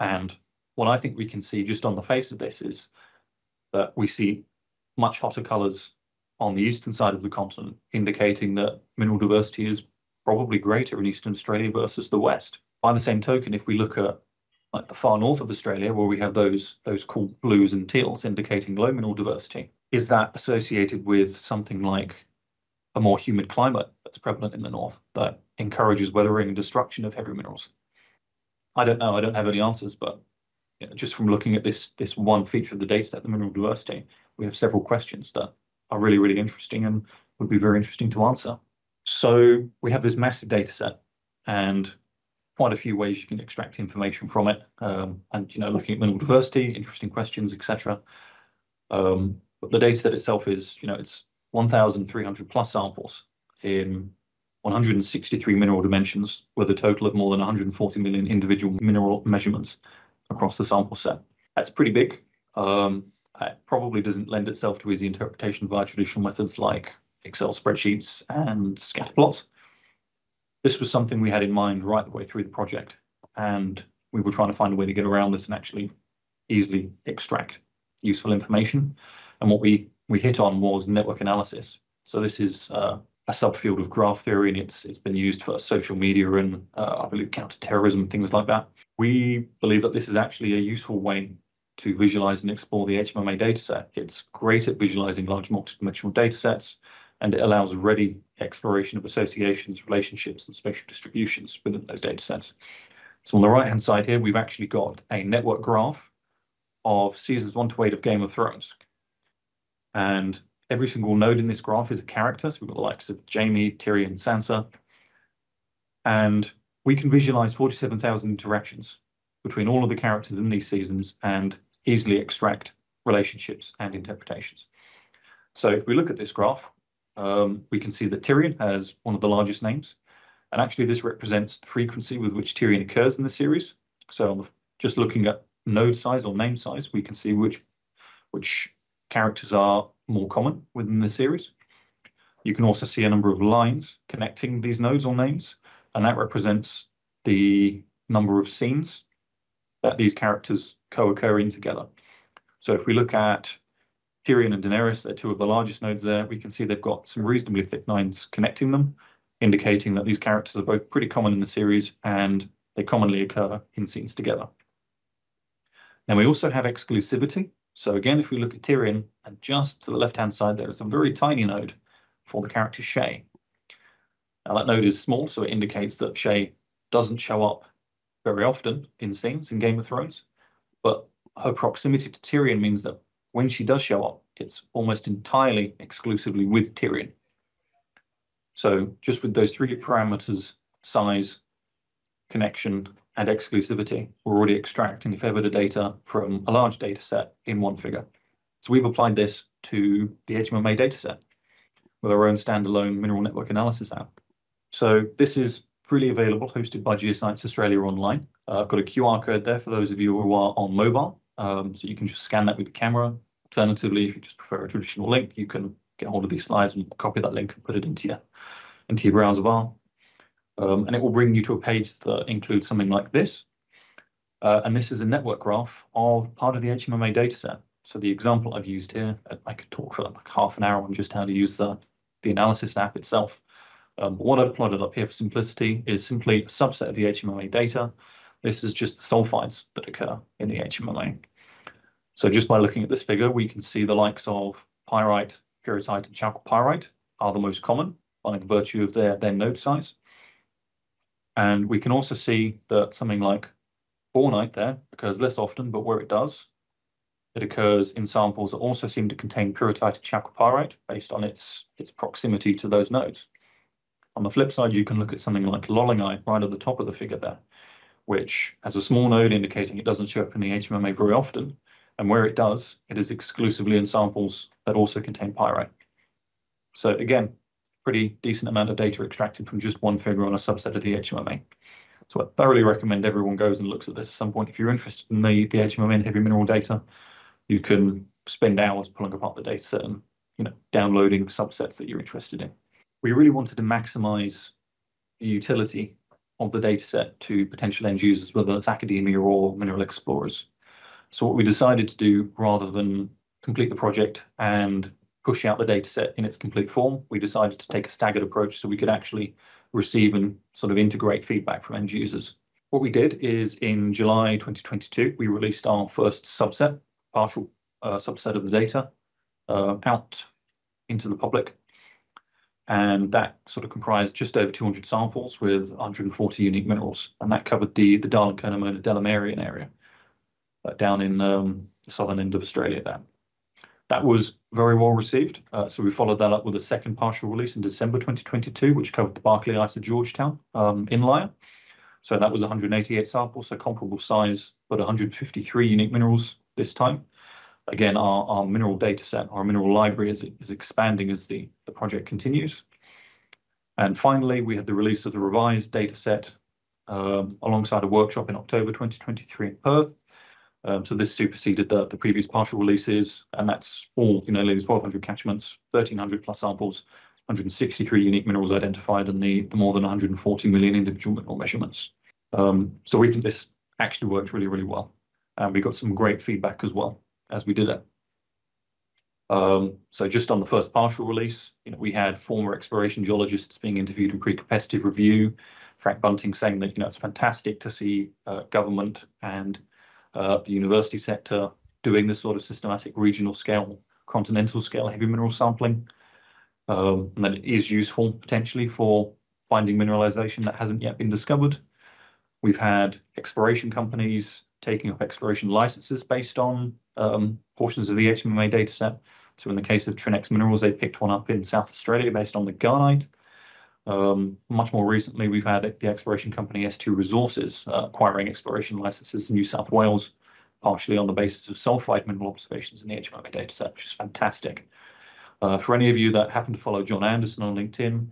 And what I think we can see just on the face of this is that we see much hotter colours on the eastern side of the continent, indicating that mineral diversity is probably greater in eastern Australia versus the west. By the same token, if we look at like the far north of Australia, where we have those those cool blues and teals indicating low mineral diversity, is that associated with something like a more humid climate that's prevalent in the north that encourages weathering and destruction of heavy minerals? I don't know. I don't have any answers, but just from looking at this this one feature of the data set, the mineral diversity, we have several questions that are really, really interesting and would be very interesting to answer. So we have this massive data set and quite a few ways you can extract information from it. Um, and, you know, looking at mineral diversity, interesting questions, etc. Um, but the data set itself is, you know, it's 1,300 plus samples in 163 mineral dimensions with a total of more than 140 million individual mineral measurements across the sample set. That's pretty big. Um, it probably doesn't lend itself to easy interpretation via traditional methods like Excel spreadsheets and scatter plots. This was something we had in mind right the way through the project, and we were trying to find a way to get around this and actually easily extract useful information. And what we we hit on was network analysis. So this is uh, a subfield of graph theory, and it's it's been used for social media and uh, I believe counterterrorism things like that. We believe that this is actually a useful way to visualize and explore the HMMA dataset. It's great at visualizing large multidimensional datasets, and it allows ready exploration of associations, relationships, and spatial distributions within those datasets. So on the right-hand side here, we've actually got a network graph of seasons one to eight of Game of Thrones. And every single node in this graph is a character. So we've got the likes of Jaime, Tyrion, Sansa. And we can visualize 47,000 interactions between all of the characters in these seasons and easily extract relationships and interpretations. So if we look at this graph, um, we can see that Tyrion has one of the largest names. And actually this represents the frequency with which Tyrion occurs in the series. So just looking at node size or name size, we can see which, which characters are more common within the series. You can also see a number of lines connecting these nodes or names, and that represents the number of scenes that these characters co-occur in together. So if we look at Tyrion and Daenerys, they're two of the largest nodes there. We can see they've got some reasonably thick lines connecting them, indicating that these characters are both pretty common in the series and they commonly occur in scenes together. Now we also have exclusivity. So again, if we look at Tyrion, and just to the left-hand side, there is a very tiny node for the character Shae. Now that node is small, so it indicates that Shae doesn't show up very often in scenes in Game of Thrones, but her proximity to Tyrion means that when she does show up, it's almost entirely exclusively with Tyrion. So just with those three parameters, size, connection, and exclusivity, we're already extracting a fair bit of data from a large data set in one figure. So we've applied this to the HMMA dataset with our own standalone mineral network analysis app. So this is freely available, hosted by Geoscience Australia online. Uh, I've got a QR code there for those of you who are on mobile, um, so you can just scan that with the camera. Alternatively, if you just prefer a traditional link, you can get hold of these slides and copy that link and put it into your into your browser bar. Um, and it will bring you to a page that includes something like this. Uh, and this is a network graph of part of the HMMA dataset. So the example I've used here, I could talk for like half an hour on just how to use the, the analysis app itself. Um, what I've plotted up here for simplicity is simply a subset of the HMMA data. This is just the sulfides that occur in the HMMA. So just by looking at this figure, we can see the likes of pyrite, pyrrhotite, and chalcopyrite are the most common by virtue of their, their node size. And we can also see that something like bornite there occurs less often, but where it does, it occurs in samples that also seem to contain pyrrhotite chalcopyrite based on its, its proximity to those nodes. On the flip side, you can look at something like lollingite right at the top of the figure there, which has a small node indicating it doesn't show up in the HMMA very often. And where it does, it is exclusively in samples that also contain pyrite. So again, pretty decent amount of data extracted from just one figure on a subset of the HMMA. So I thoroughly recommend everyone goes and looks at this at some point. If you're interested in the, the HMMA and heavy mineral data, you can spend hours pulling apart the data set and you know, downloading subsets that you're interested in we really wanted to maximize the utility of the data set to potential end users, whether it's academia or mineral explorers. So what we decided to do, rather than complete the project and push out the data set in its complete form, we decided to take a staggered approach so we could actually receive and sort of integrate feedback from end users. What we did is in July 2022, we released our first subset, partial uh, subset of the data uh, out into the public. And that sort of comprised just over 200 samples with 140 unique minerals. And that covered the, the Darling Curnamona Delamerian area uh, down in um, the southern end of Australia there. That was very well received. Uh, so we followed that up with a second partial release in December 2022, which covered the Ice of Georgetown um, inlier. So that was 188 samples, so comparable size, but 153 unique minerals this time. Again, our, our mineral data set, our mineral library is, is expanding as the, the project continues. And finally, we had the release of the revised data set um, alongside a workshop in October 2023 in Perth. Um, so this superseded the, the previous partial releases, and that's all, you know, nearly 1,200 catchments, 1,300 plus samples, 163 unique minerals identified, and the, the more than 140 million individual mineral measurements. Um, so we think this actually worked really, really well. And we got some great feedback as well as we did it. Um, so just on the first partial release, you know, we had former exploration geologists being interviewed in pre-competitive review. Frank Bunting saying that you know it's fantastic to see uh, government and the university sector doing this sort of systematic regional scale, continental scale heavy mineral sampling, um, and that it is useful potentially for finding mineralization that hasn't yet been discovered. We've had exploration companies taking up exploration licenses based on um, portions of the HMMA dataset. So in the case of Trinex Minerals, they picked one up in South Australia based on the gahnite. Um, much more recently, we've had the exploration company S2 Resources uh, acquiring exploration licenses in New South Wales, partially on the basis of sulfide mineral observations in the HMMA dataset, which is fantastic. Uh, for any of you that happen to follow John Anderson on LinkedIn,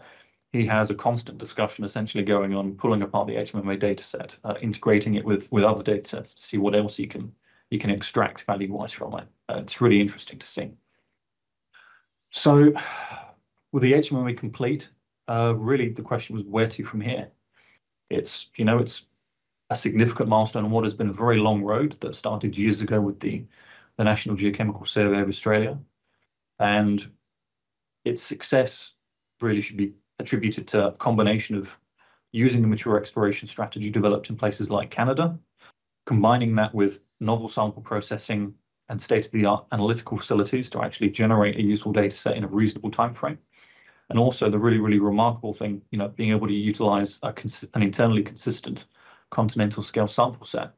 he has a constant discussion essentially going on, pulling apart the HMMA dataset, uh, integrating it with, with other datasets to see what else you can you can extract value-wise from it. Uh, it's really interesting to see. So with the HMMA complete, uh, really the question was where to from here? It's, you know, it's a significant milestone on what has been a very long road that started years ago with the, the National Geochemical Survey of Australia. And its success really should be attributed to a combination of using the mature exploration strategy developed in places like Canada, combining that with novel sample processing and state-of-the-art analytical facilities to actually generate a useful data set in a reasonable time frame. And also the really, really remarkable thing, you know, being able to utilize an internally consistent continental scale sample set.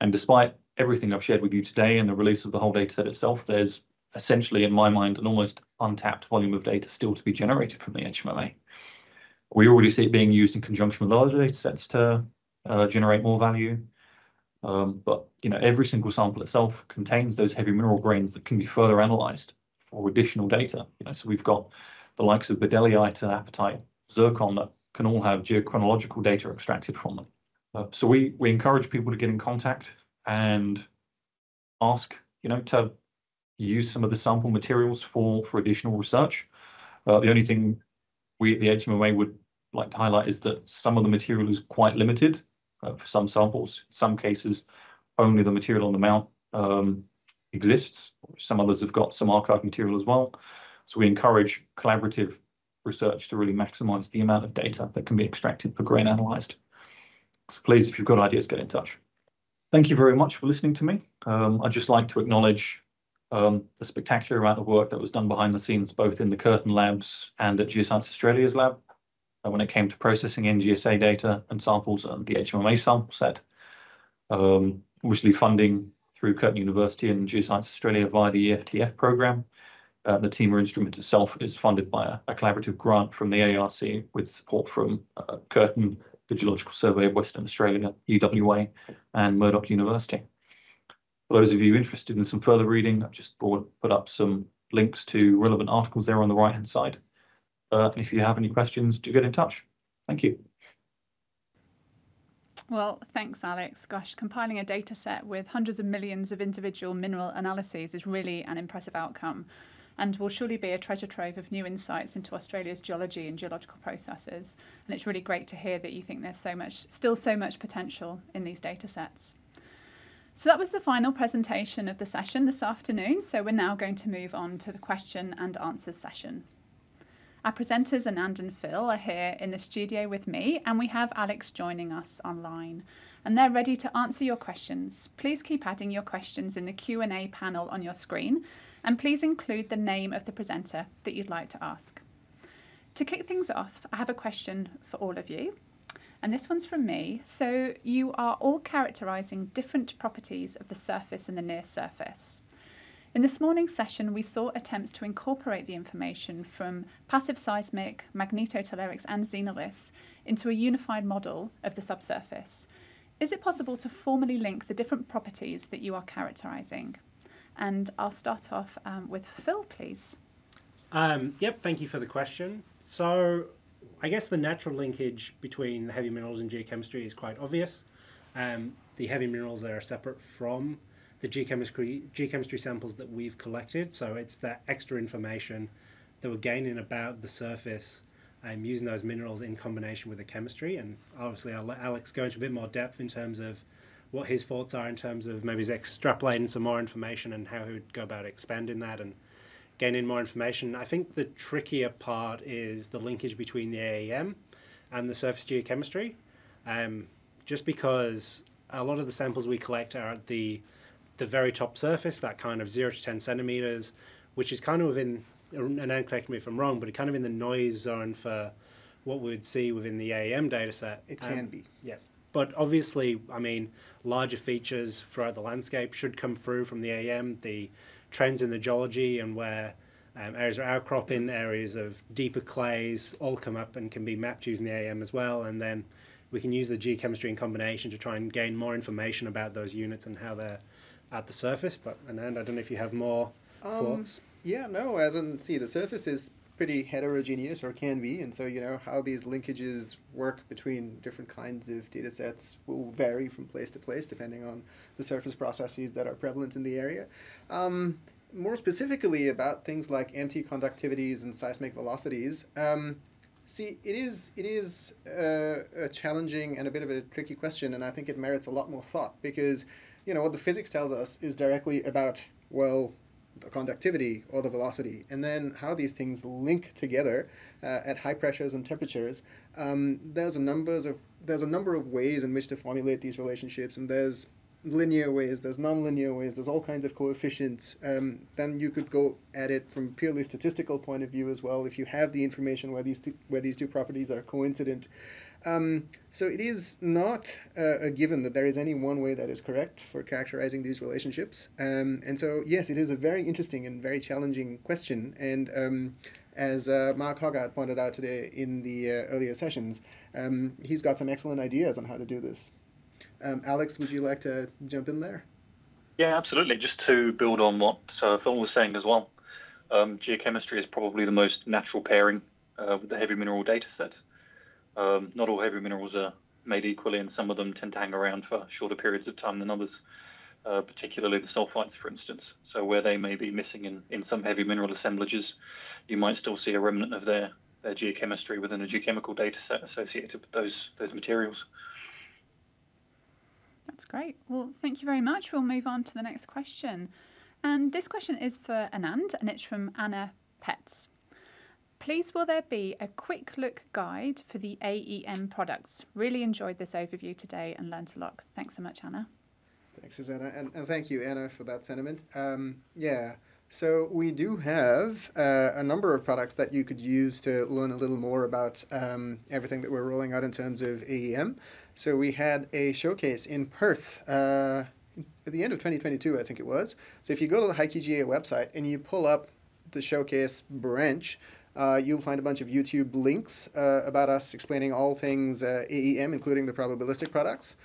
And despite everything I've shared with you today and the release of the whole data set itself, there's essentially, in my mind, an almost untapped volume of data still to be generated from the HMMA. We already see it being used in conjunction with other data sets to uh, generate more value. Um, but you know, every single sample itself contains those heavy mineral grains that can be further analyzed for additional data. You know, so we've got the likes of baddeleyite, apatite, zircon that can all have geochronological data extracted from them. Uh, so we we encourage people to get in contact and ask, you know, to use some of the sample materials for for additional research. Uh, the only thing we at the HMMA would like to highlight is that some of the material is quite limited uh, for some samples. In some cases, only the material on the mount um, exists. Some others have got some archive material as well. So we encourage collaborative research to really maximize the amount of data that can be extracted per grain analyzed. So please, if you've got ideas, get in touch. Thank you very much for listening to me. Um, I'd just like to acknowledge um, the spectacular amount of work that was done behind the scenes, both in the Curtin labs and at Geoscience Australia's lab, uh, when it came to processing NGSA data and samples and the HMMA sample set. Um, obviously, funding through Curtin University and Geoscience Australia via the EFTF program. Uh, the TIMA instrument itself is funded by a, a, collaborative grant from the ARC with support from uh, Curtin, the Geological Survey of Western Australia, UWA, and Murdoch University. For those of you interested in some further reading, I've just brought, put up some links to relevant articles there on the right-hand side. Uh, and if you have any questions, do get in touch. Thank you. Well, thanks, Alex. Gosh, compiling a data set with hundreds of millions of individual mineral analyses is really an impressive outcome and will surely be a treasure trove of new insights into Australia's geology and geological processes. And it's really great to hear that you think there's so much, still so much potential in these data sets. So that was the final presentation of the session this afternoon. So we're now going to move on to the question and answers session. Our presenters Anand and Phil are here in the studio with me, and we have Alex joining us online. And they're ready to answer your questions. Please keep adding your questions in the Q&A panel on your screen, and please include the name of the presenter that you'd like to ask. To kick things off, I have a question for all of you and this one's from me. So you are all characterising different properties of the surface and the near surface. In this morning's session, we saw attempts to incorporate the information from passive seismic, magnetotellurics, and xenoliths into a unified model of the subsurface. Is it possible to formally link the different properties that you are characterising? And I'll start off um, with Phil, please. Um, yep, thank you for the question. So I guess the natural linkage between heavy minerals and geochemistry is quite obvious. Um, the heavy minerals are separate from the geochemistry geochemistry samples that we've collected, so it's that extra information that we're gaining about the surface um, using those minerals in combination with the chemistry. And obviously, I'll let Alex go into a bit more depth in terms of what his thoughts are in terms of maybe he's extrapolating some more information and how he would go about expanding that and gaining more information. I think the trickier part is the linkage between the AEM and the surface geochemistry, um, just because a lot of the samples we collect are at the the very top surface, that kind of zero to ten centimeters, which is kind of within. And then correct me if I'm wrong, but kind of in the noise zone for what we would see within the AEM data set. It can um, be. Yeah. But obviously, I mean, larger features throughout the landscape should come through from the AEM, The trends in the geology and where um, areas of outcropping, areas of deeper clays, all come up and can be mapped using the AEM as well. And then we can use the geochemistry in combination to try and gain more information about those units and how they're at the surface. But Anand, I don't know if you have more um, thoughts. Yeah, no, as in, see, the surface is pretty heterogeneous or can be and so you know how these linkages work between different kinds of data sets will vary from place to place depending on the surface processes that are prevalent in the area. Um, more specifically about things like MT conductivities and seismic velocities um, see it is it is uh, a challenging and a bit of a tricky question and i think it merits a lot more thought because you know what the physics tells us is directly about well the conductivity or the velocity, and then how these things link together uh, at high pressures and temperatures. Um, there's a numbers of there's a number of ways in which to formulate these relationships, and there's linear ways, there's nonlinear ways, there's all kinds of coefficients. Um, then you could go at it from purely statistical point of view as well. If you have the information where these th- where these two properties are coincident, um, so it is not uh, a given that there is any one way that is correct for characterizing these relationships. Um, and so, yes, it is a very interesting and very challenging question. And um, as uh, Mark Hoggard pointed out today in the uh, earlier sessions, um, he's got some excellent ideas on how to do this. Um, Alex, would you like to jump in there? Yeah, absolutely. Just to build on what uh, Phil was saying as well, um, geochemistry is probably the most natural pairing uh, with the heavy mineral data set. Um, not all heavy minerals are made equally, and some of them tend to hang around for shorter periods of time than others, uh, particularly the sulfides, for instance. So, where they may be missing in, in some heavy mineral assemblages, you might still see a remnant of their, their geochemistry within a geochemical data set associated with those, those materials. That's great. Well, thank you very much. We'll move on to the next question. And this question is for Anand, and it's from Anna Petz. Please will there be a quick look guide for the AEM products? Really enjoyed this overview today and learned a lot. Thanks so much, Anna. Thanks, Susanna, and, and thank you, Anna, for that sentiment. Um, yeah, so we do have uh, a number of products that you could use to learn a little more about um, everything that we're rolling out in terms of AEM. So we had a showcase in Perth uh, at the end of 2022, I think it was. So if you go to the HiQGA website and you pull up the showcase branch, uh, you'll find a bunch of YouTube links uh, about us explaining all things uh, AEM, including the probabilistic products.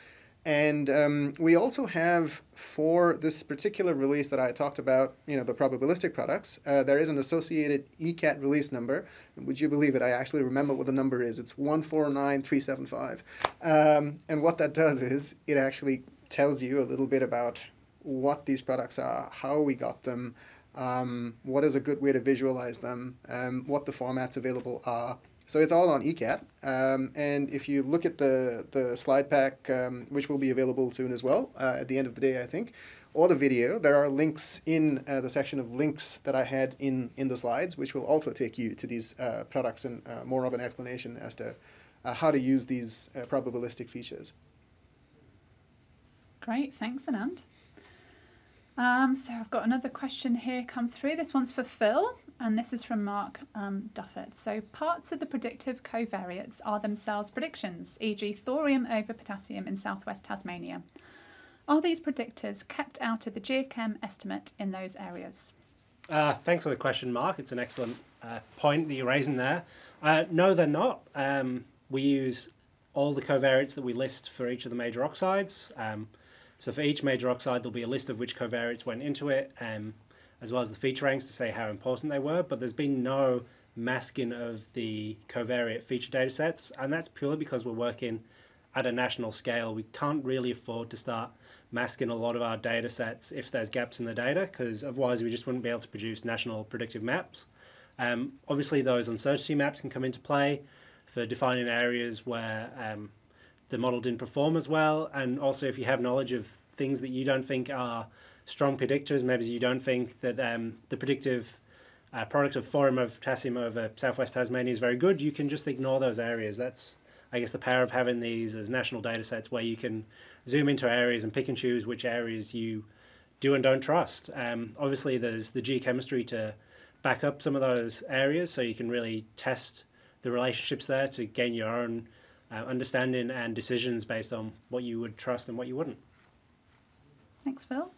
And um, we also have for this particular release that I talked about, you know, the probabilistic products, uh, there is an associated ECAT release number. Would you believe it? I actually remember what the number is. It's 149375. Um, and what that does is it actually tells you a little bit about what these products are, how we got them, um, what is a good way to visualize them, um, what the formats available are. So it's all on ECAT. Um, and if you look at the, the slide pack, um, which will be available soon as well, uh, at the end of the day, I think, or the video, there are links in uh, the section of links that I had in, in the slides, which will also take you to these uh, products and uh, more of an explanation as to uh, how to use these uh, probabilistic features. Great, thanks, Anand. Um, so I've got another question here come through. This one's for Phil, and this is from Mark um, Duffett. So parts of the predictive covariates are themselves predictions, e.g. thorium over potassium in southwest Tasmania. Are these predictors kept out of the geochem estimate in those areas? Uh, thanks for the question, Mark. It's an excellent uh, point that you're raising there. Uh, no, they're not. Um, we use all the covariates that we list for each of the major oxides. Um, so for each major oxide, there'll be a list of which covariates went into it, um, as well as the feature ranks to say how important they were. But there's been no masking of the covariate feature data sets, and that's purely because we're working at a national scale. We can't really afford to start masking a lot of our data sets if there's gaps in the data, because otherwise we just wouldn't be able to produce national predictive maps. Um, obviously, those uncertainty maps can come into play for defining areas where um, the model didn't perform as well. And also, if you have knowledge of things that you don't think are strong predictors, maybe you don't think that um, the predictive uh, product of thorium of potassium over southwest Tasmania is very good, you can just ignore those areas. That's, I guess, the power of having these as national data sets where you can zoom into areas and pick and choose which areas you do and don't trust. Um, obviously, there's the geochemistry to back up some of those areas so you can really test the relationships there to gain your own uh, understanding and decisions based on what you would trust and what you wouldn't. Thanks, Phil.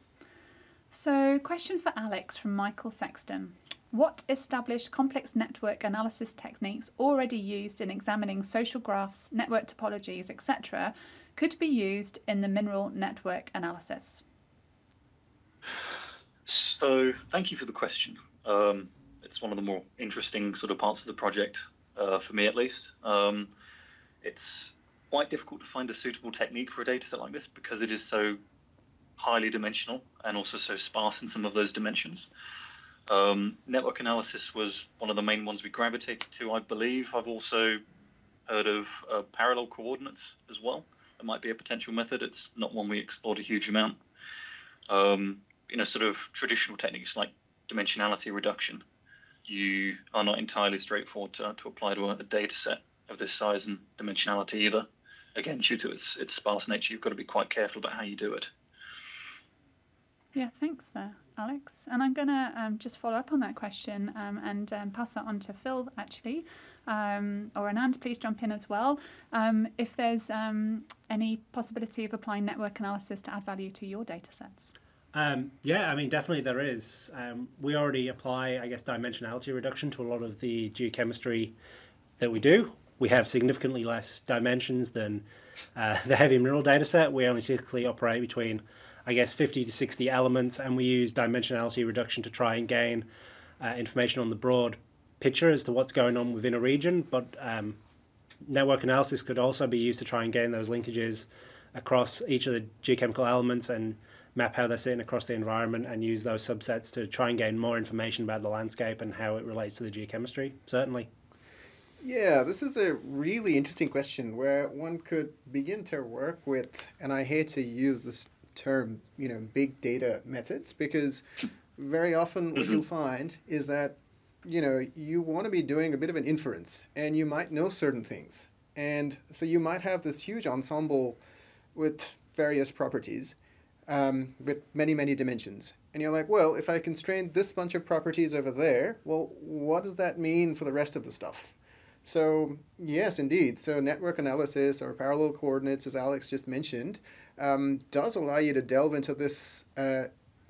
So, question for Alex from Michael Sexton. What established complex network analysis techniques already used in examining social graphs, network topologies, etc., could be used in the mineral network analysis? So, thank you for the question. Um, it's one of the more interesting sort of parts of the project uh, for me at least. Um, it's quite difficult to find a suitable technique for a data set like this because it is so highly dimensional and also so sparse in some of those dimensions. Um, network analysis was one of the main ones we gravitated to, I believe. I've also heard of uh, parallel coordinates as well. That might be a potential method. It's not one we explored a huge amount. Um, you know, sort of traditional techniques like dimensionality reduction you are not entirely straightforward to, to apply to a, a data set of this size and dimensionality either. Again, due to its its sparse nature, you've got to be quite careful about how you do it. Yeah, thanks there, Alex. And I'm going to um, just follow up on that question um, and um, pass that on to Phil, actually. Um, or Anand, please jump in as well. Um, if there's um, any possibility of applying network analysis to add value to your data sets. Um, yeah, I mean, definitely there is. Um, we already apply, I guess, dimensionality reduction to a lot of the geochemistry that we do. We have significantly less dimensions than uh, the heavy mineral data set. We only typically operate between, I guess, 50 to 60 elements, and we use dimensionality reduction to try and gain uh, information on the broad picture as to what's going on within a region. But um, network analysis could also be used to try and gain those linkages across each of the geochemical elements and map how they're sitting across the environment and use those subsets to try and gain more information about the landscape and how it relates to the geochemistry, certainly. Yeah, this is a really interesting question where one could begin to work with, and I hate to use this term, you know, big data methods, because very often what you'll mm-hmm. find is that, you know, you want to be doing a bit of an inference and you might know certain things. And so you might have this huge ensemble with various properties um, with many, many dimensions. And you're like, well, if I constrain this bunch of properties over there, well, what does that mean for the rest of the stuff? So yes, indeed. So network analysis or parallel coordinates, as Alex just mentioned, um, does allow you to delve into this uh,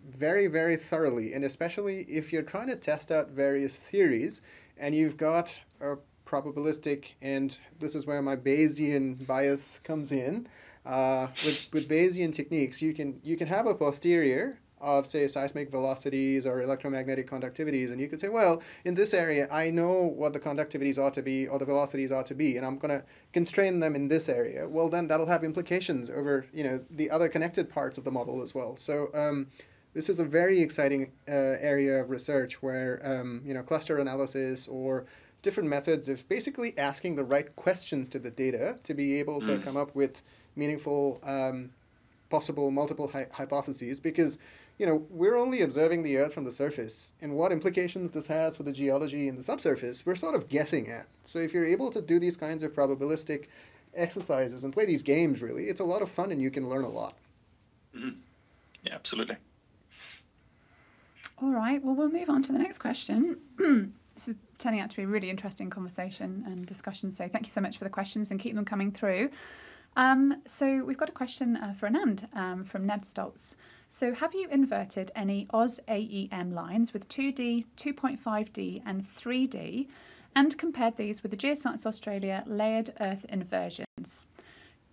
very, very thoroughly. And especially if you're trying to test out various theories and you've got a probabilistic, and this is where my Bayesian bias comes in, uh, with, with Bayesian techniques, you can, you can have a posterior of, say, seismic velocities or electromagnetic conductivities, and you could say, well, in this area, I know what the conductivities ought to be or the velocities ought to be, and I'm going to constrain them in this area. Well, then that'll have implications over, you know, the other connected parts of the model as well. So um, this is a very exciting uh, area of research where, um, you know, cluster analysis or different methods of basically asking the right questions to the data to be able to mm. come up with meaningful, um, possible multiple hi- hypotheses. Because you know we're only observing the Earth from the surface, and what implications this has for the geology in the subsurface, we're sort of guessing at. So if you're able to do these kinds of probabilistic exercises and play these games, really, it's a lot of fun, and you can learn a lot. Mm-hmm. Yeah, absolutely. All right, well, we'll move on to the next question. this is turning out to be a really interesting conversation and discussion. So, thank you so much for the questions and keep them coming through. Um, so, we've got a question uh, for Anand um, from Ned Stoltz. So, have you inverted any Oz AEM lines with 2D, 2.5D, and 3D and compared these with the Geoscience Australia layered Earth inversions?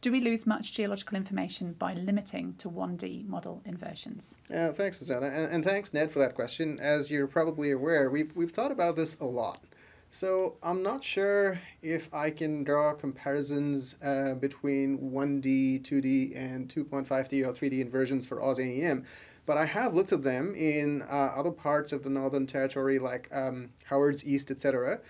Do we lose much geological information by limiting to 1D model inversions? Yeah, thanks, Susanna. And, and, thanks, Ned, for that question. As you're probably aware, we've, we've thought about this a lot. So I'm not sure if I can draw comparisons uh, between 1D, 2D, and 2.5D or 3D inversions for AusAEM, but I have looked at them in uh, other parts of the Northern Territory, like um, Howard's East, etc.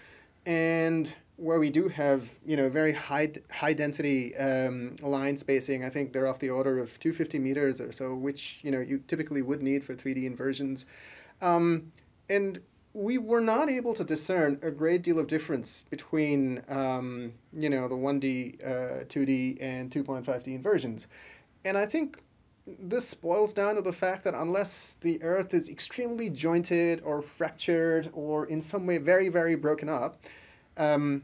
And where we do have you know very high high density um, line spacing, I think they're off the order of 250 meters or so, which you know you typically would need for 3D inversions, um, and we were not able to discern a great deal of difference between um, you know the 1D, uh, 2D, and 2.5D inversions, and I think this boils down to the fact that unless the Earth is extremely jointed or fractured or in some way very very broken up. Um,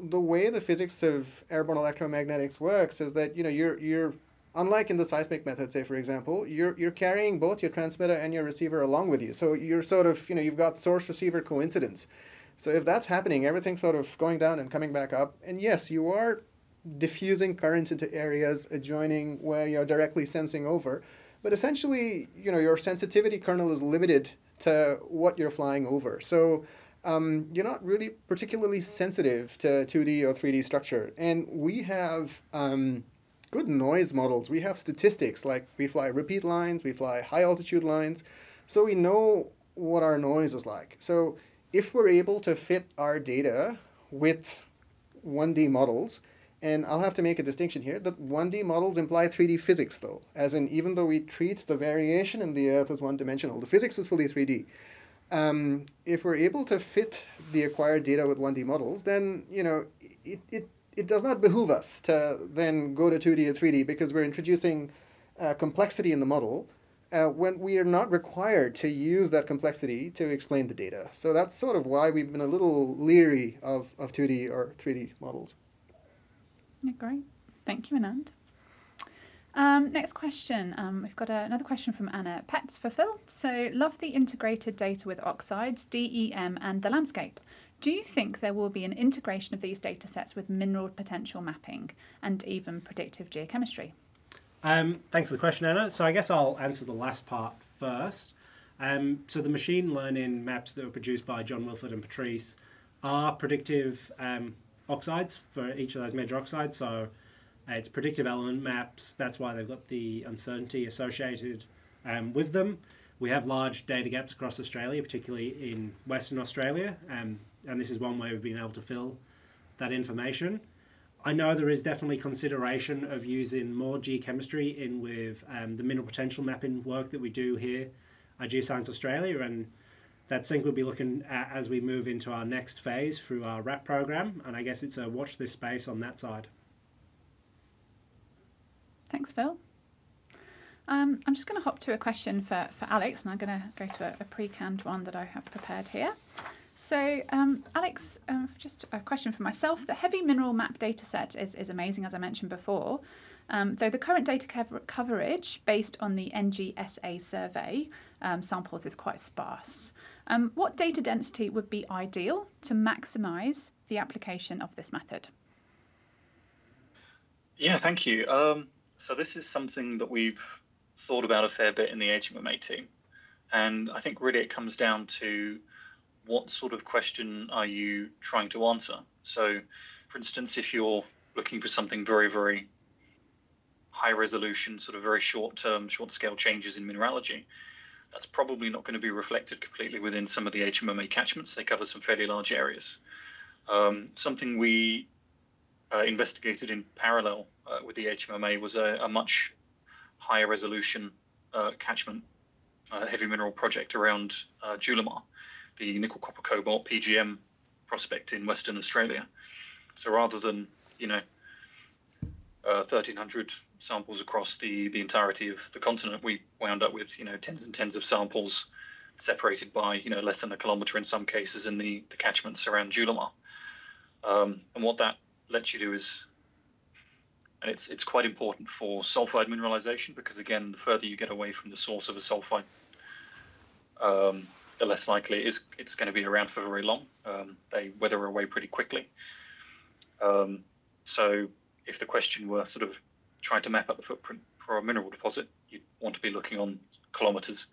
the way the physics of airborne electromagnetics works is that you know you're you're unlike in the seismic method, say for example, you're you're carrying both your transmitter and your receiver along with you. So you're sort of you know you've got source receiver coincidence. So if that's happening, everything's sort of going down and coming back up. And yes, you are diffusing currents into areas adjoining where you're directly sensing over. But essentially, you know, your sensitivity kernel is limited to what you're flying over. So um, you're not really particularly sensitive to 2D or 3D structure. And we have um, good noise models. We have statistics, like we fly repeat lines, we fly high altitude lines, so we know what our noise is like. So if we're able to fit our data with 1D models, and I'll have to make a distinction here that 1D models imply 3D physics, though, as in even though we treat the variation in the Earth as one dimensional, the physics is fully 3D um, if we're able to fit the acquired data with 1D models, then you know it, it, it does not behoove us to then go to 2D or 3D because we're introducing uh, complexity in the model uh, when we are not required to use that complexity to explain the data. So that's sort of why we've been a little leery of, of 2D or 3D models. Yeah, great. Thank you, Anand. Um, next question. Um, we've got a, another question from Anna. Pets for Phil. So, love the integrated data with oxides, DEM, and the landscape. Do you think there will be an integration of these data sets with mineral potential mapping and even predictive geochemistry? Um, thanks for the question, Anna. So, I guess I'll answer the last part first. Um, so, the machine learning maps that were produced by John Wilford and Patrice are predictive um, oxides for each of those major oxides. So, it's predictive element maps. That's why they've got the uncertainty associated um, with them. We have large data gaps across Australia, particularly in Western Australia, um, and this is one way of being able to fill that information. I know there is definitely consideration of using more geochemistry in with um, the mineral potential mapping work that we do here at Geoscience Australia, and that's something we'll be looking at as we move into our next phase through our RAP program. And I guess it's a watch this space on that side. Thanks, Phil. Um, I'm just going to hop to a question for, for Alex, and I'm going to go to a, a pre-canned one that I have prepared here. So, um, Alex, uh, just a question for myself. The heavy mineral map dataset is, is amazing, as I mentioned before. Um, though the current data cover- coverage based on the NGSA survey um, samples is quite sparse. Um, what data density would be ideal to maximise the application of this method? Yeah, thank you. Um, so this is something that we've thought about a fair bit in the HMMA team. And I think really it comes down to what sort of question are you trying to answer? So, for instance, if you're looking for something very, very high resolution, sort of very short term, short scale changes in mineralogy, that's probably not going to be reflected completely within some of the HMMA catchments. They cover some fairly large areas. Um, something we uh, investigated in parallel uh, with the HMMA was a, a much higher resolution uh, catchment uh, heavy mineral project around uh, Julimar, the nickel copper cobalt PGM prospect in Western Australia. So rather than you know 1,300 uh, samples across the the entirety of the continent, we wound up with you know tens and tens of samples separated by you know less than a kilometre in some cases in the, the catchments around Julimar. Um, and what that lets you do is, and it's it's quite important for sulfide mineralization because again, the further you get away from the source of a sulfide, um, the less likely it is it's going to be around for very long. Um, they weather away pretty quickly. Um, so if the question were sort of trying to map out the footprint for a mineral deposit, you'd want to be looking on kilometers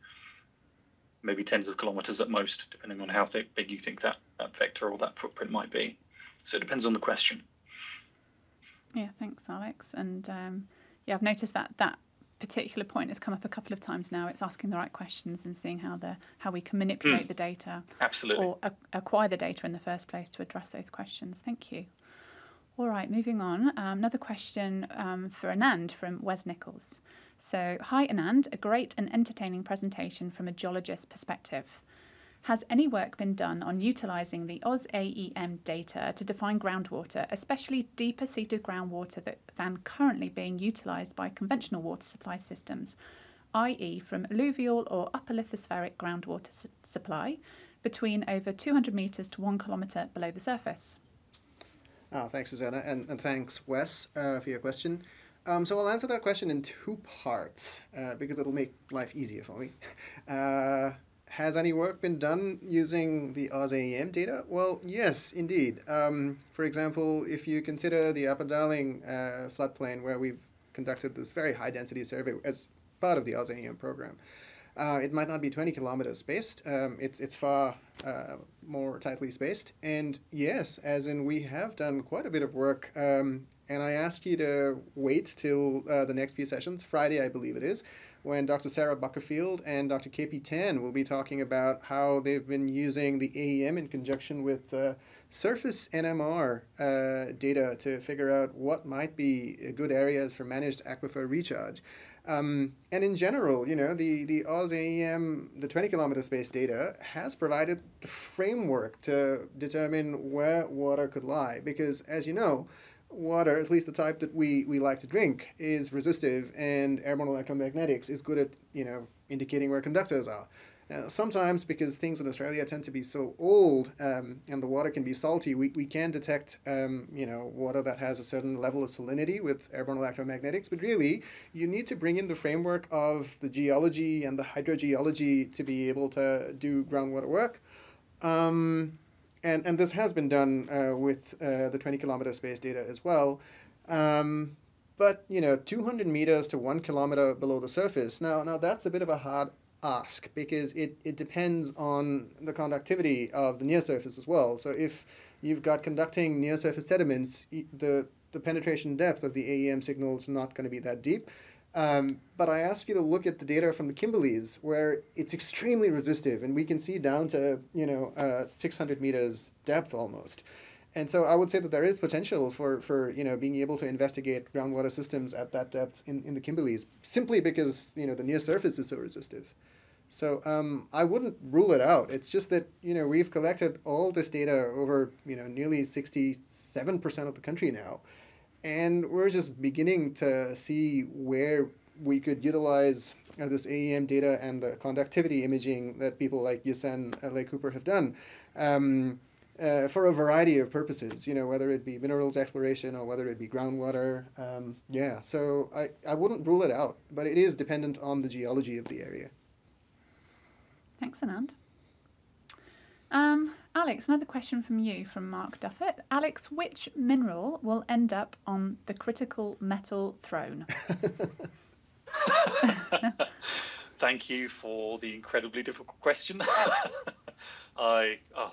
maybe tens of kilometers at most, depending on how thick, big you think that, that vector or that footprint might be. So it depends on the question. Yeah, thanks, Alex. And um, yeah, I've noticed that that particular point has come up a couple of times now. It's asking the right questions and seeing how the how we can manipulate mm. the data, absolutely, or a- acquire the data in the first place to address those questions. Thank you. All right, moving on. Um, another question um, for Anand from Wes Nichols. So, hi Anand, a great and entertaining presentation from a geologist perspective. Has any work been done on utilising the AusAEM data to define groundwater, especially deeper seated groundwater that, than currently being utilised by conventional water supply systems, i.e., from alluvial or upper lithospheric groundwater su- supply between over 200 metres to one kilometre below the surface? Oh, thanks, Susanna, and, and thanks, Wes, uh, for your question. Um, so I'll answer that question in two parts uh, because it'll make life easier for me. Uh, has any work been done using the AusAEM data? Well, yes, indeed. Um, for example, if you consider the Upper Darling uh, floodplain where we've conducted this very high density survey as part of the AusAEM program, uh, it might not be 20 kilometers spaced. Um, it's, it's far uh, more tightly spaced. And yes, as in we have done quite a bit of work um, and I ask you to wait till uh, the next few sessions, Friday, I believe it is, when Dr. Sarah Buckerfield and Dr. KP Tan will be talking about how they've been using the AEM in conjunction with uh, surface NMR uh, data to figure out what might be good areas for managed aquifer recharge. Um, and in general, you know, the, the AusAEM, the 20 kilometer space data, has provided the framework to determine where water could lie. Because, as you know, water, at least the type that we, we like to drink, is resistive, and airborne electromagnetics is good at you know indicating where conductors are. Uh, sometimes, because things in Australia tend to be so old um, and the water can be salty, we, we can detect um, you know water that has a certain level of salinity with airborne electromagnetics. But really, you need to bring in the framework of the geology and the hydrogeology to be able to do groundwater work. Um, and, and this has been done uh, with uh, the 20 kilometer space data as well. Um, but you know, 200 meters to one kilometer below the surface. Now, now that's a bit of a hard ask because it, it depends on the conductivity of the near surface as well. So if you've got conducting near surface sediments, the the penetration depth of the AEM signal is not going to be that deep. Um, but I ask you to look at the data from the Kimberleys, where it's extremely resistive, and we can see down to you know uh, 600 meters depth almost. And so I would say that there is potential for, for you know being able to investigate groundwater systems at that depth in, in the Kimberleys, simply because you know the near surface is so resistive. So um, I wouldn't rule it out. It's just that you know we've collected all this data over you know nearly sixty seven percent of the country now, and we're just beginning to see where we could utilize uh, this AEM data and the conductivity imaging that people like Yusen uh, Ley-Cooper have done um, uh, for a variety of purposes, you know, whether it be minerals exploration or whether it be groundwater. Um, yeah, so I, I wouldn't rule it out, but it is dependent on the geology of the area. Thanks, Anand. Um, Alex, another question from you from Mark Duffett. Alex, which mineral will end up on the critical metal throne? Thank you for the incredibly difficult question. I, oh,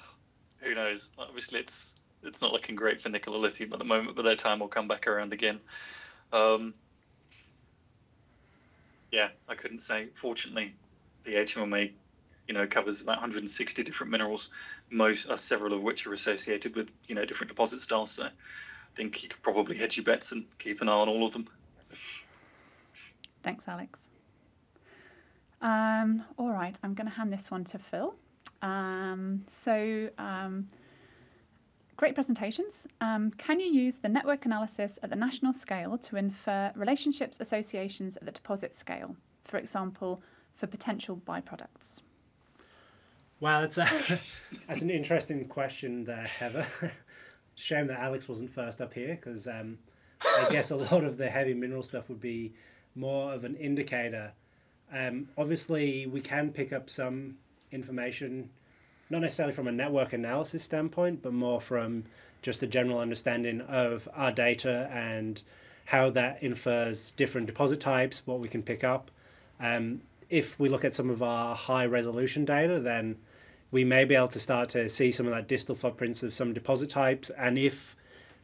who knows? Obviously, it's it's not looking great for nickel or lithium at the moment, but their time will come back around again. Um, yeah, I couldn't say. Fortunately, the HMMA you know covers about 160 different minerals, most uh, several of which are associated with you know different deposit styles. So I think you could probably hedge your bets and keep an eye on all of them. Thanks, Alex. Um, all right, I'm going to hand this one to Phil. Um, so, um, great presentations. Um, can you use the network analysis at the national scale to infer relationships, associations at the deposit scale? For example, for potential byproducts. Wow, that's, a, that's an interesting question there, Heather. Shame that Alex wasn't first up here because um, I guess a lot of the heavy mineral stuff would be more of an indicator. Um, obviously, we can pick up some information, not necessarily from a network analysis standpoint, but more from just a general understanding of our data and how that infers different deposit types, what we can pick up. Um, if we look at some of our high resolution data, then we may be able to start to see some of that distal footprints of some deposit types. And if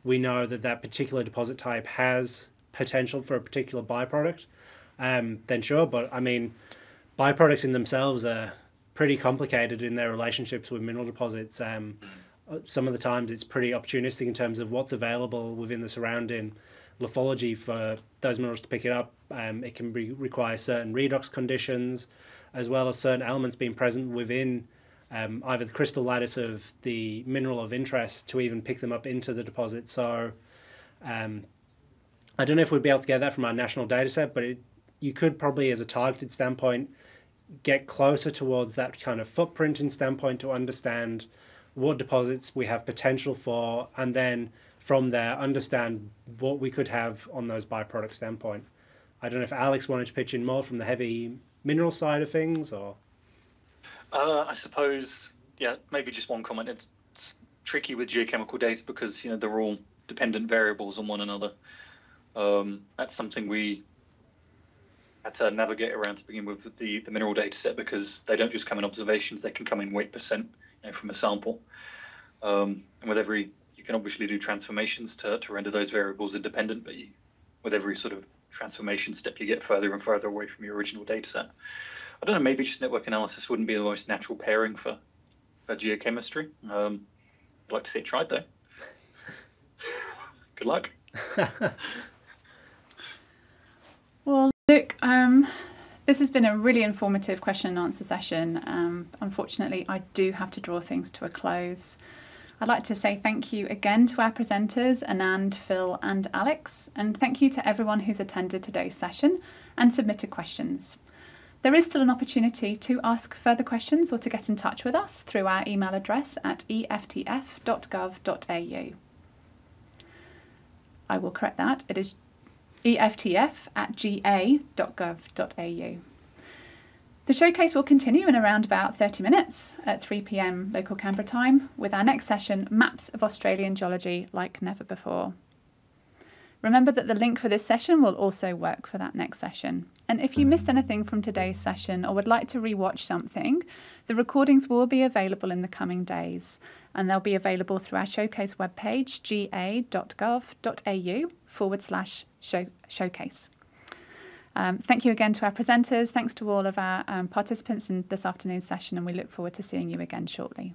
we know that that particular deposit type has potential for a particular byproduct, um, then sure. But I mean, byproducts in themselves are pretty complicated in their relationships with mineral deposits. Um, some of the times it's pretty opportunistic in terms of what's available within the surrounding lithology for those minerals to pick it up. Um, it can require certain redox conditions, as well as certain elements being present within um, either the crystal lattice of the mineral of interest to even pick them up into the deposit. So um, I don't know if we'd be able to get that from our national data set, but it, you could probably, as a targeted standpoint, get closer towards that kind of footprinting standpoint to understand what deposits we have potential for, and then from there understand what we could have on those byproduct standpoint. I don't know if Alex wanted to pitch in more from the heavy mineral side of things, or. Uh, I suppose, yeah, maybe just one comment. It's, it's, tricky with geochemical data because you know they're all dependent variables on one another. Um, that's something we had to navigate around to begin with the, the mineral data set because they don't just come in observations; they can come in weight percent you know, from a sample. Um, and with every, you can obviously do transformations to, to render those variables independent, but you, with every sort of transformation step, you get further and further away from your original data set. I don't know, maybe just network analysis wouldn't be the most natural pairing for, for geochemistry. Um, I'd like to see it tried though. Good luck. well, Luke, um, this has been a really informative question and answer session. Um, unfortunately, I do have to draw things to a close. I'd like to say thank you again to our presenters, Anand, Phil, and Alex, and thank you to everyone who's attended today's session and submitted questions. There is still an opportunity to ask further questions or to get in touch with us through our email address at eftf.gov.au. I will correct that. It is eftf at ga.gov.au. The showcase will continue in around about 30 minutes at 3pm local Canberra time with our next session, Maps of Australian Geology Like Never Before. Remember that the link for this session will also work for that next session. And if you missed anything from today's session or would like to rewatch something, the recordings will be available in the coming days and they'll be available through our showcase webpage, ga.gov.au forward slash showcase. Um, thank you again to our presenters. Thanks to all of our um, participants in this afternoon's session, and we look forward to seeing you again shortly.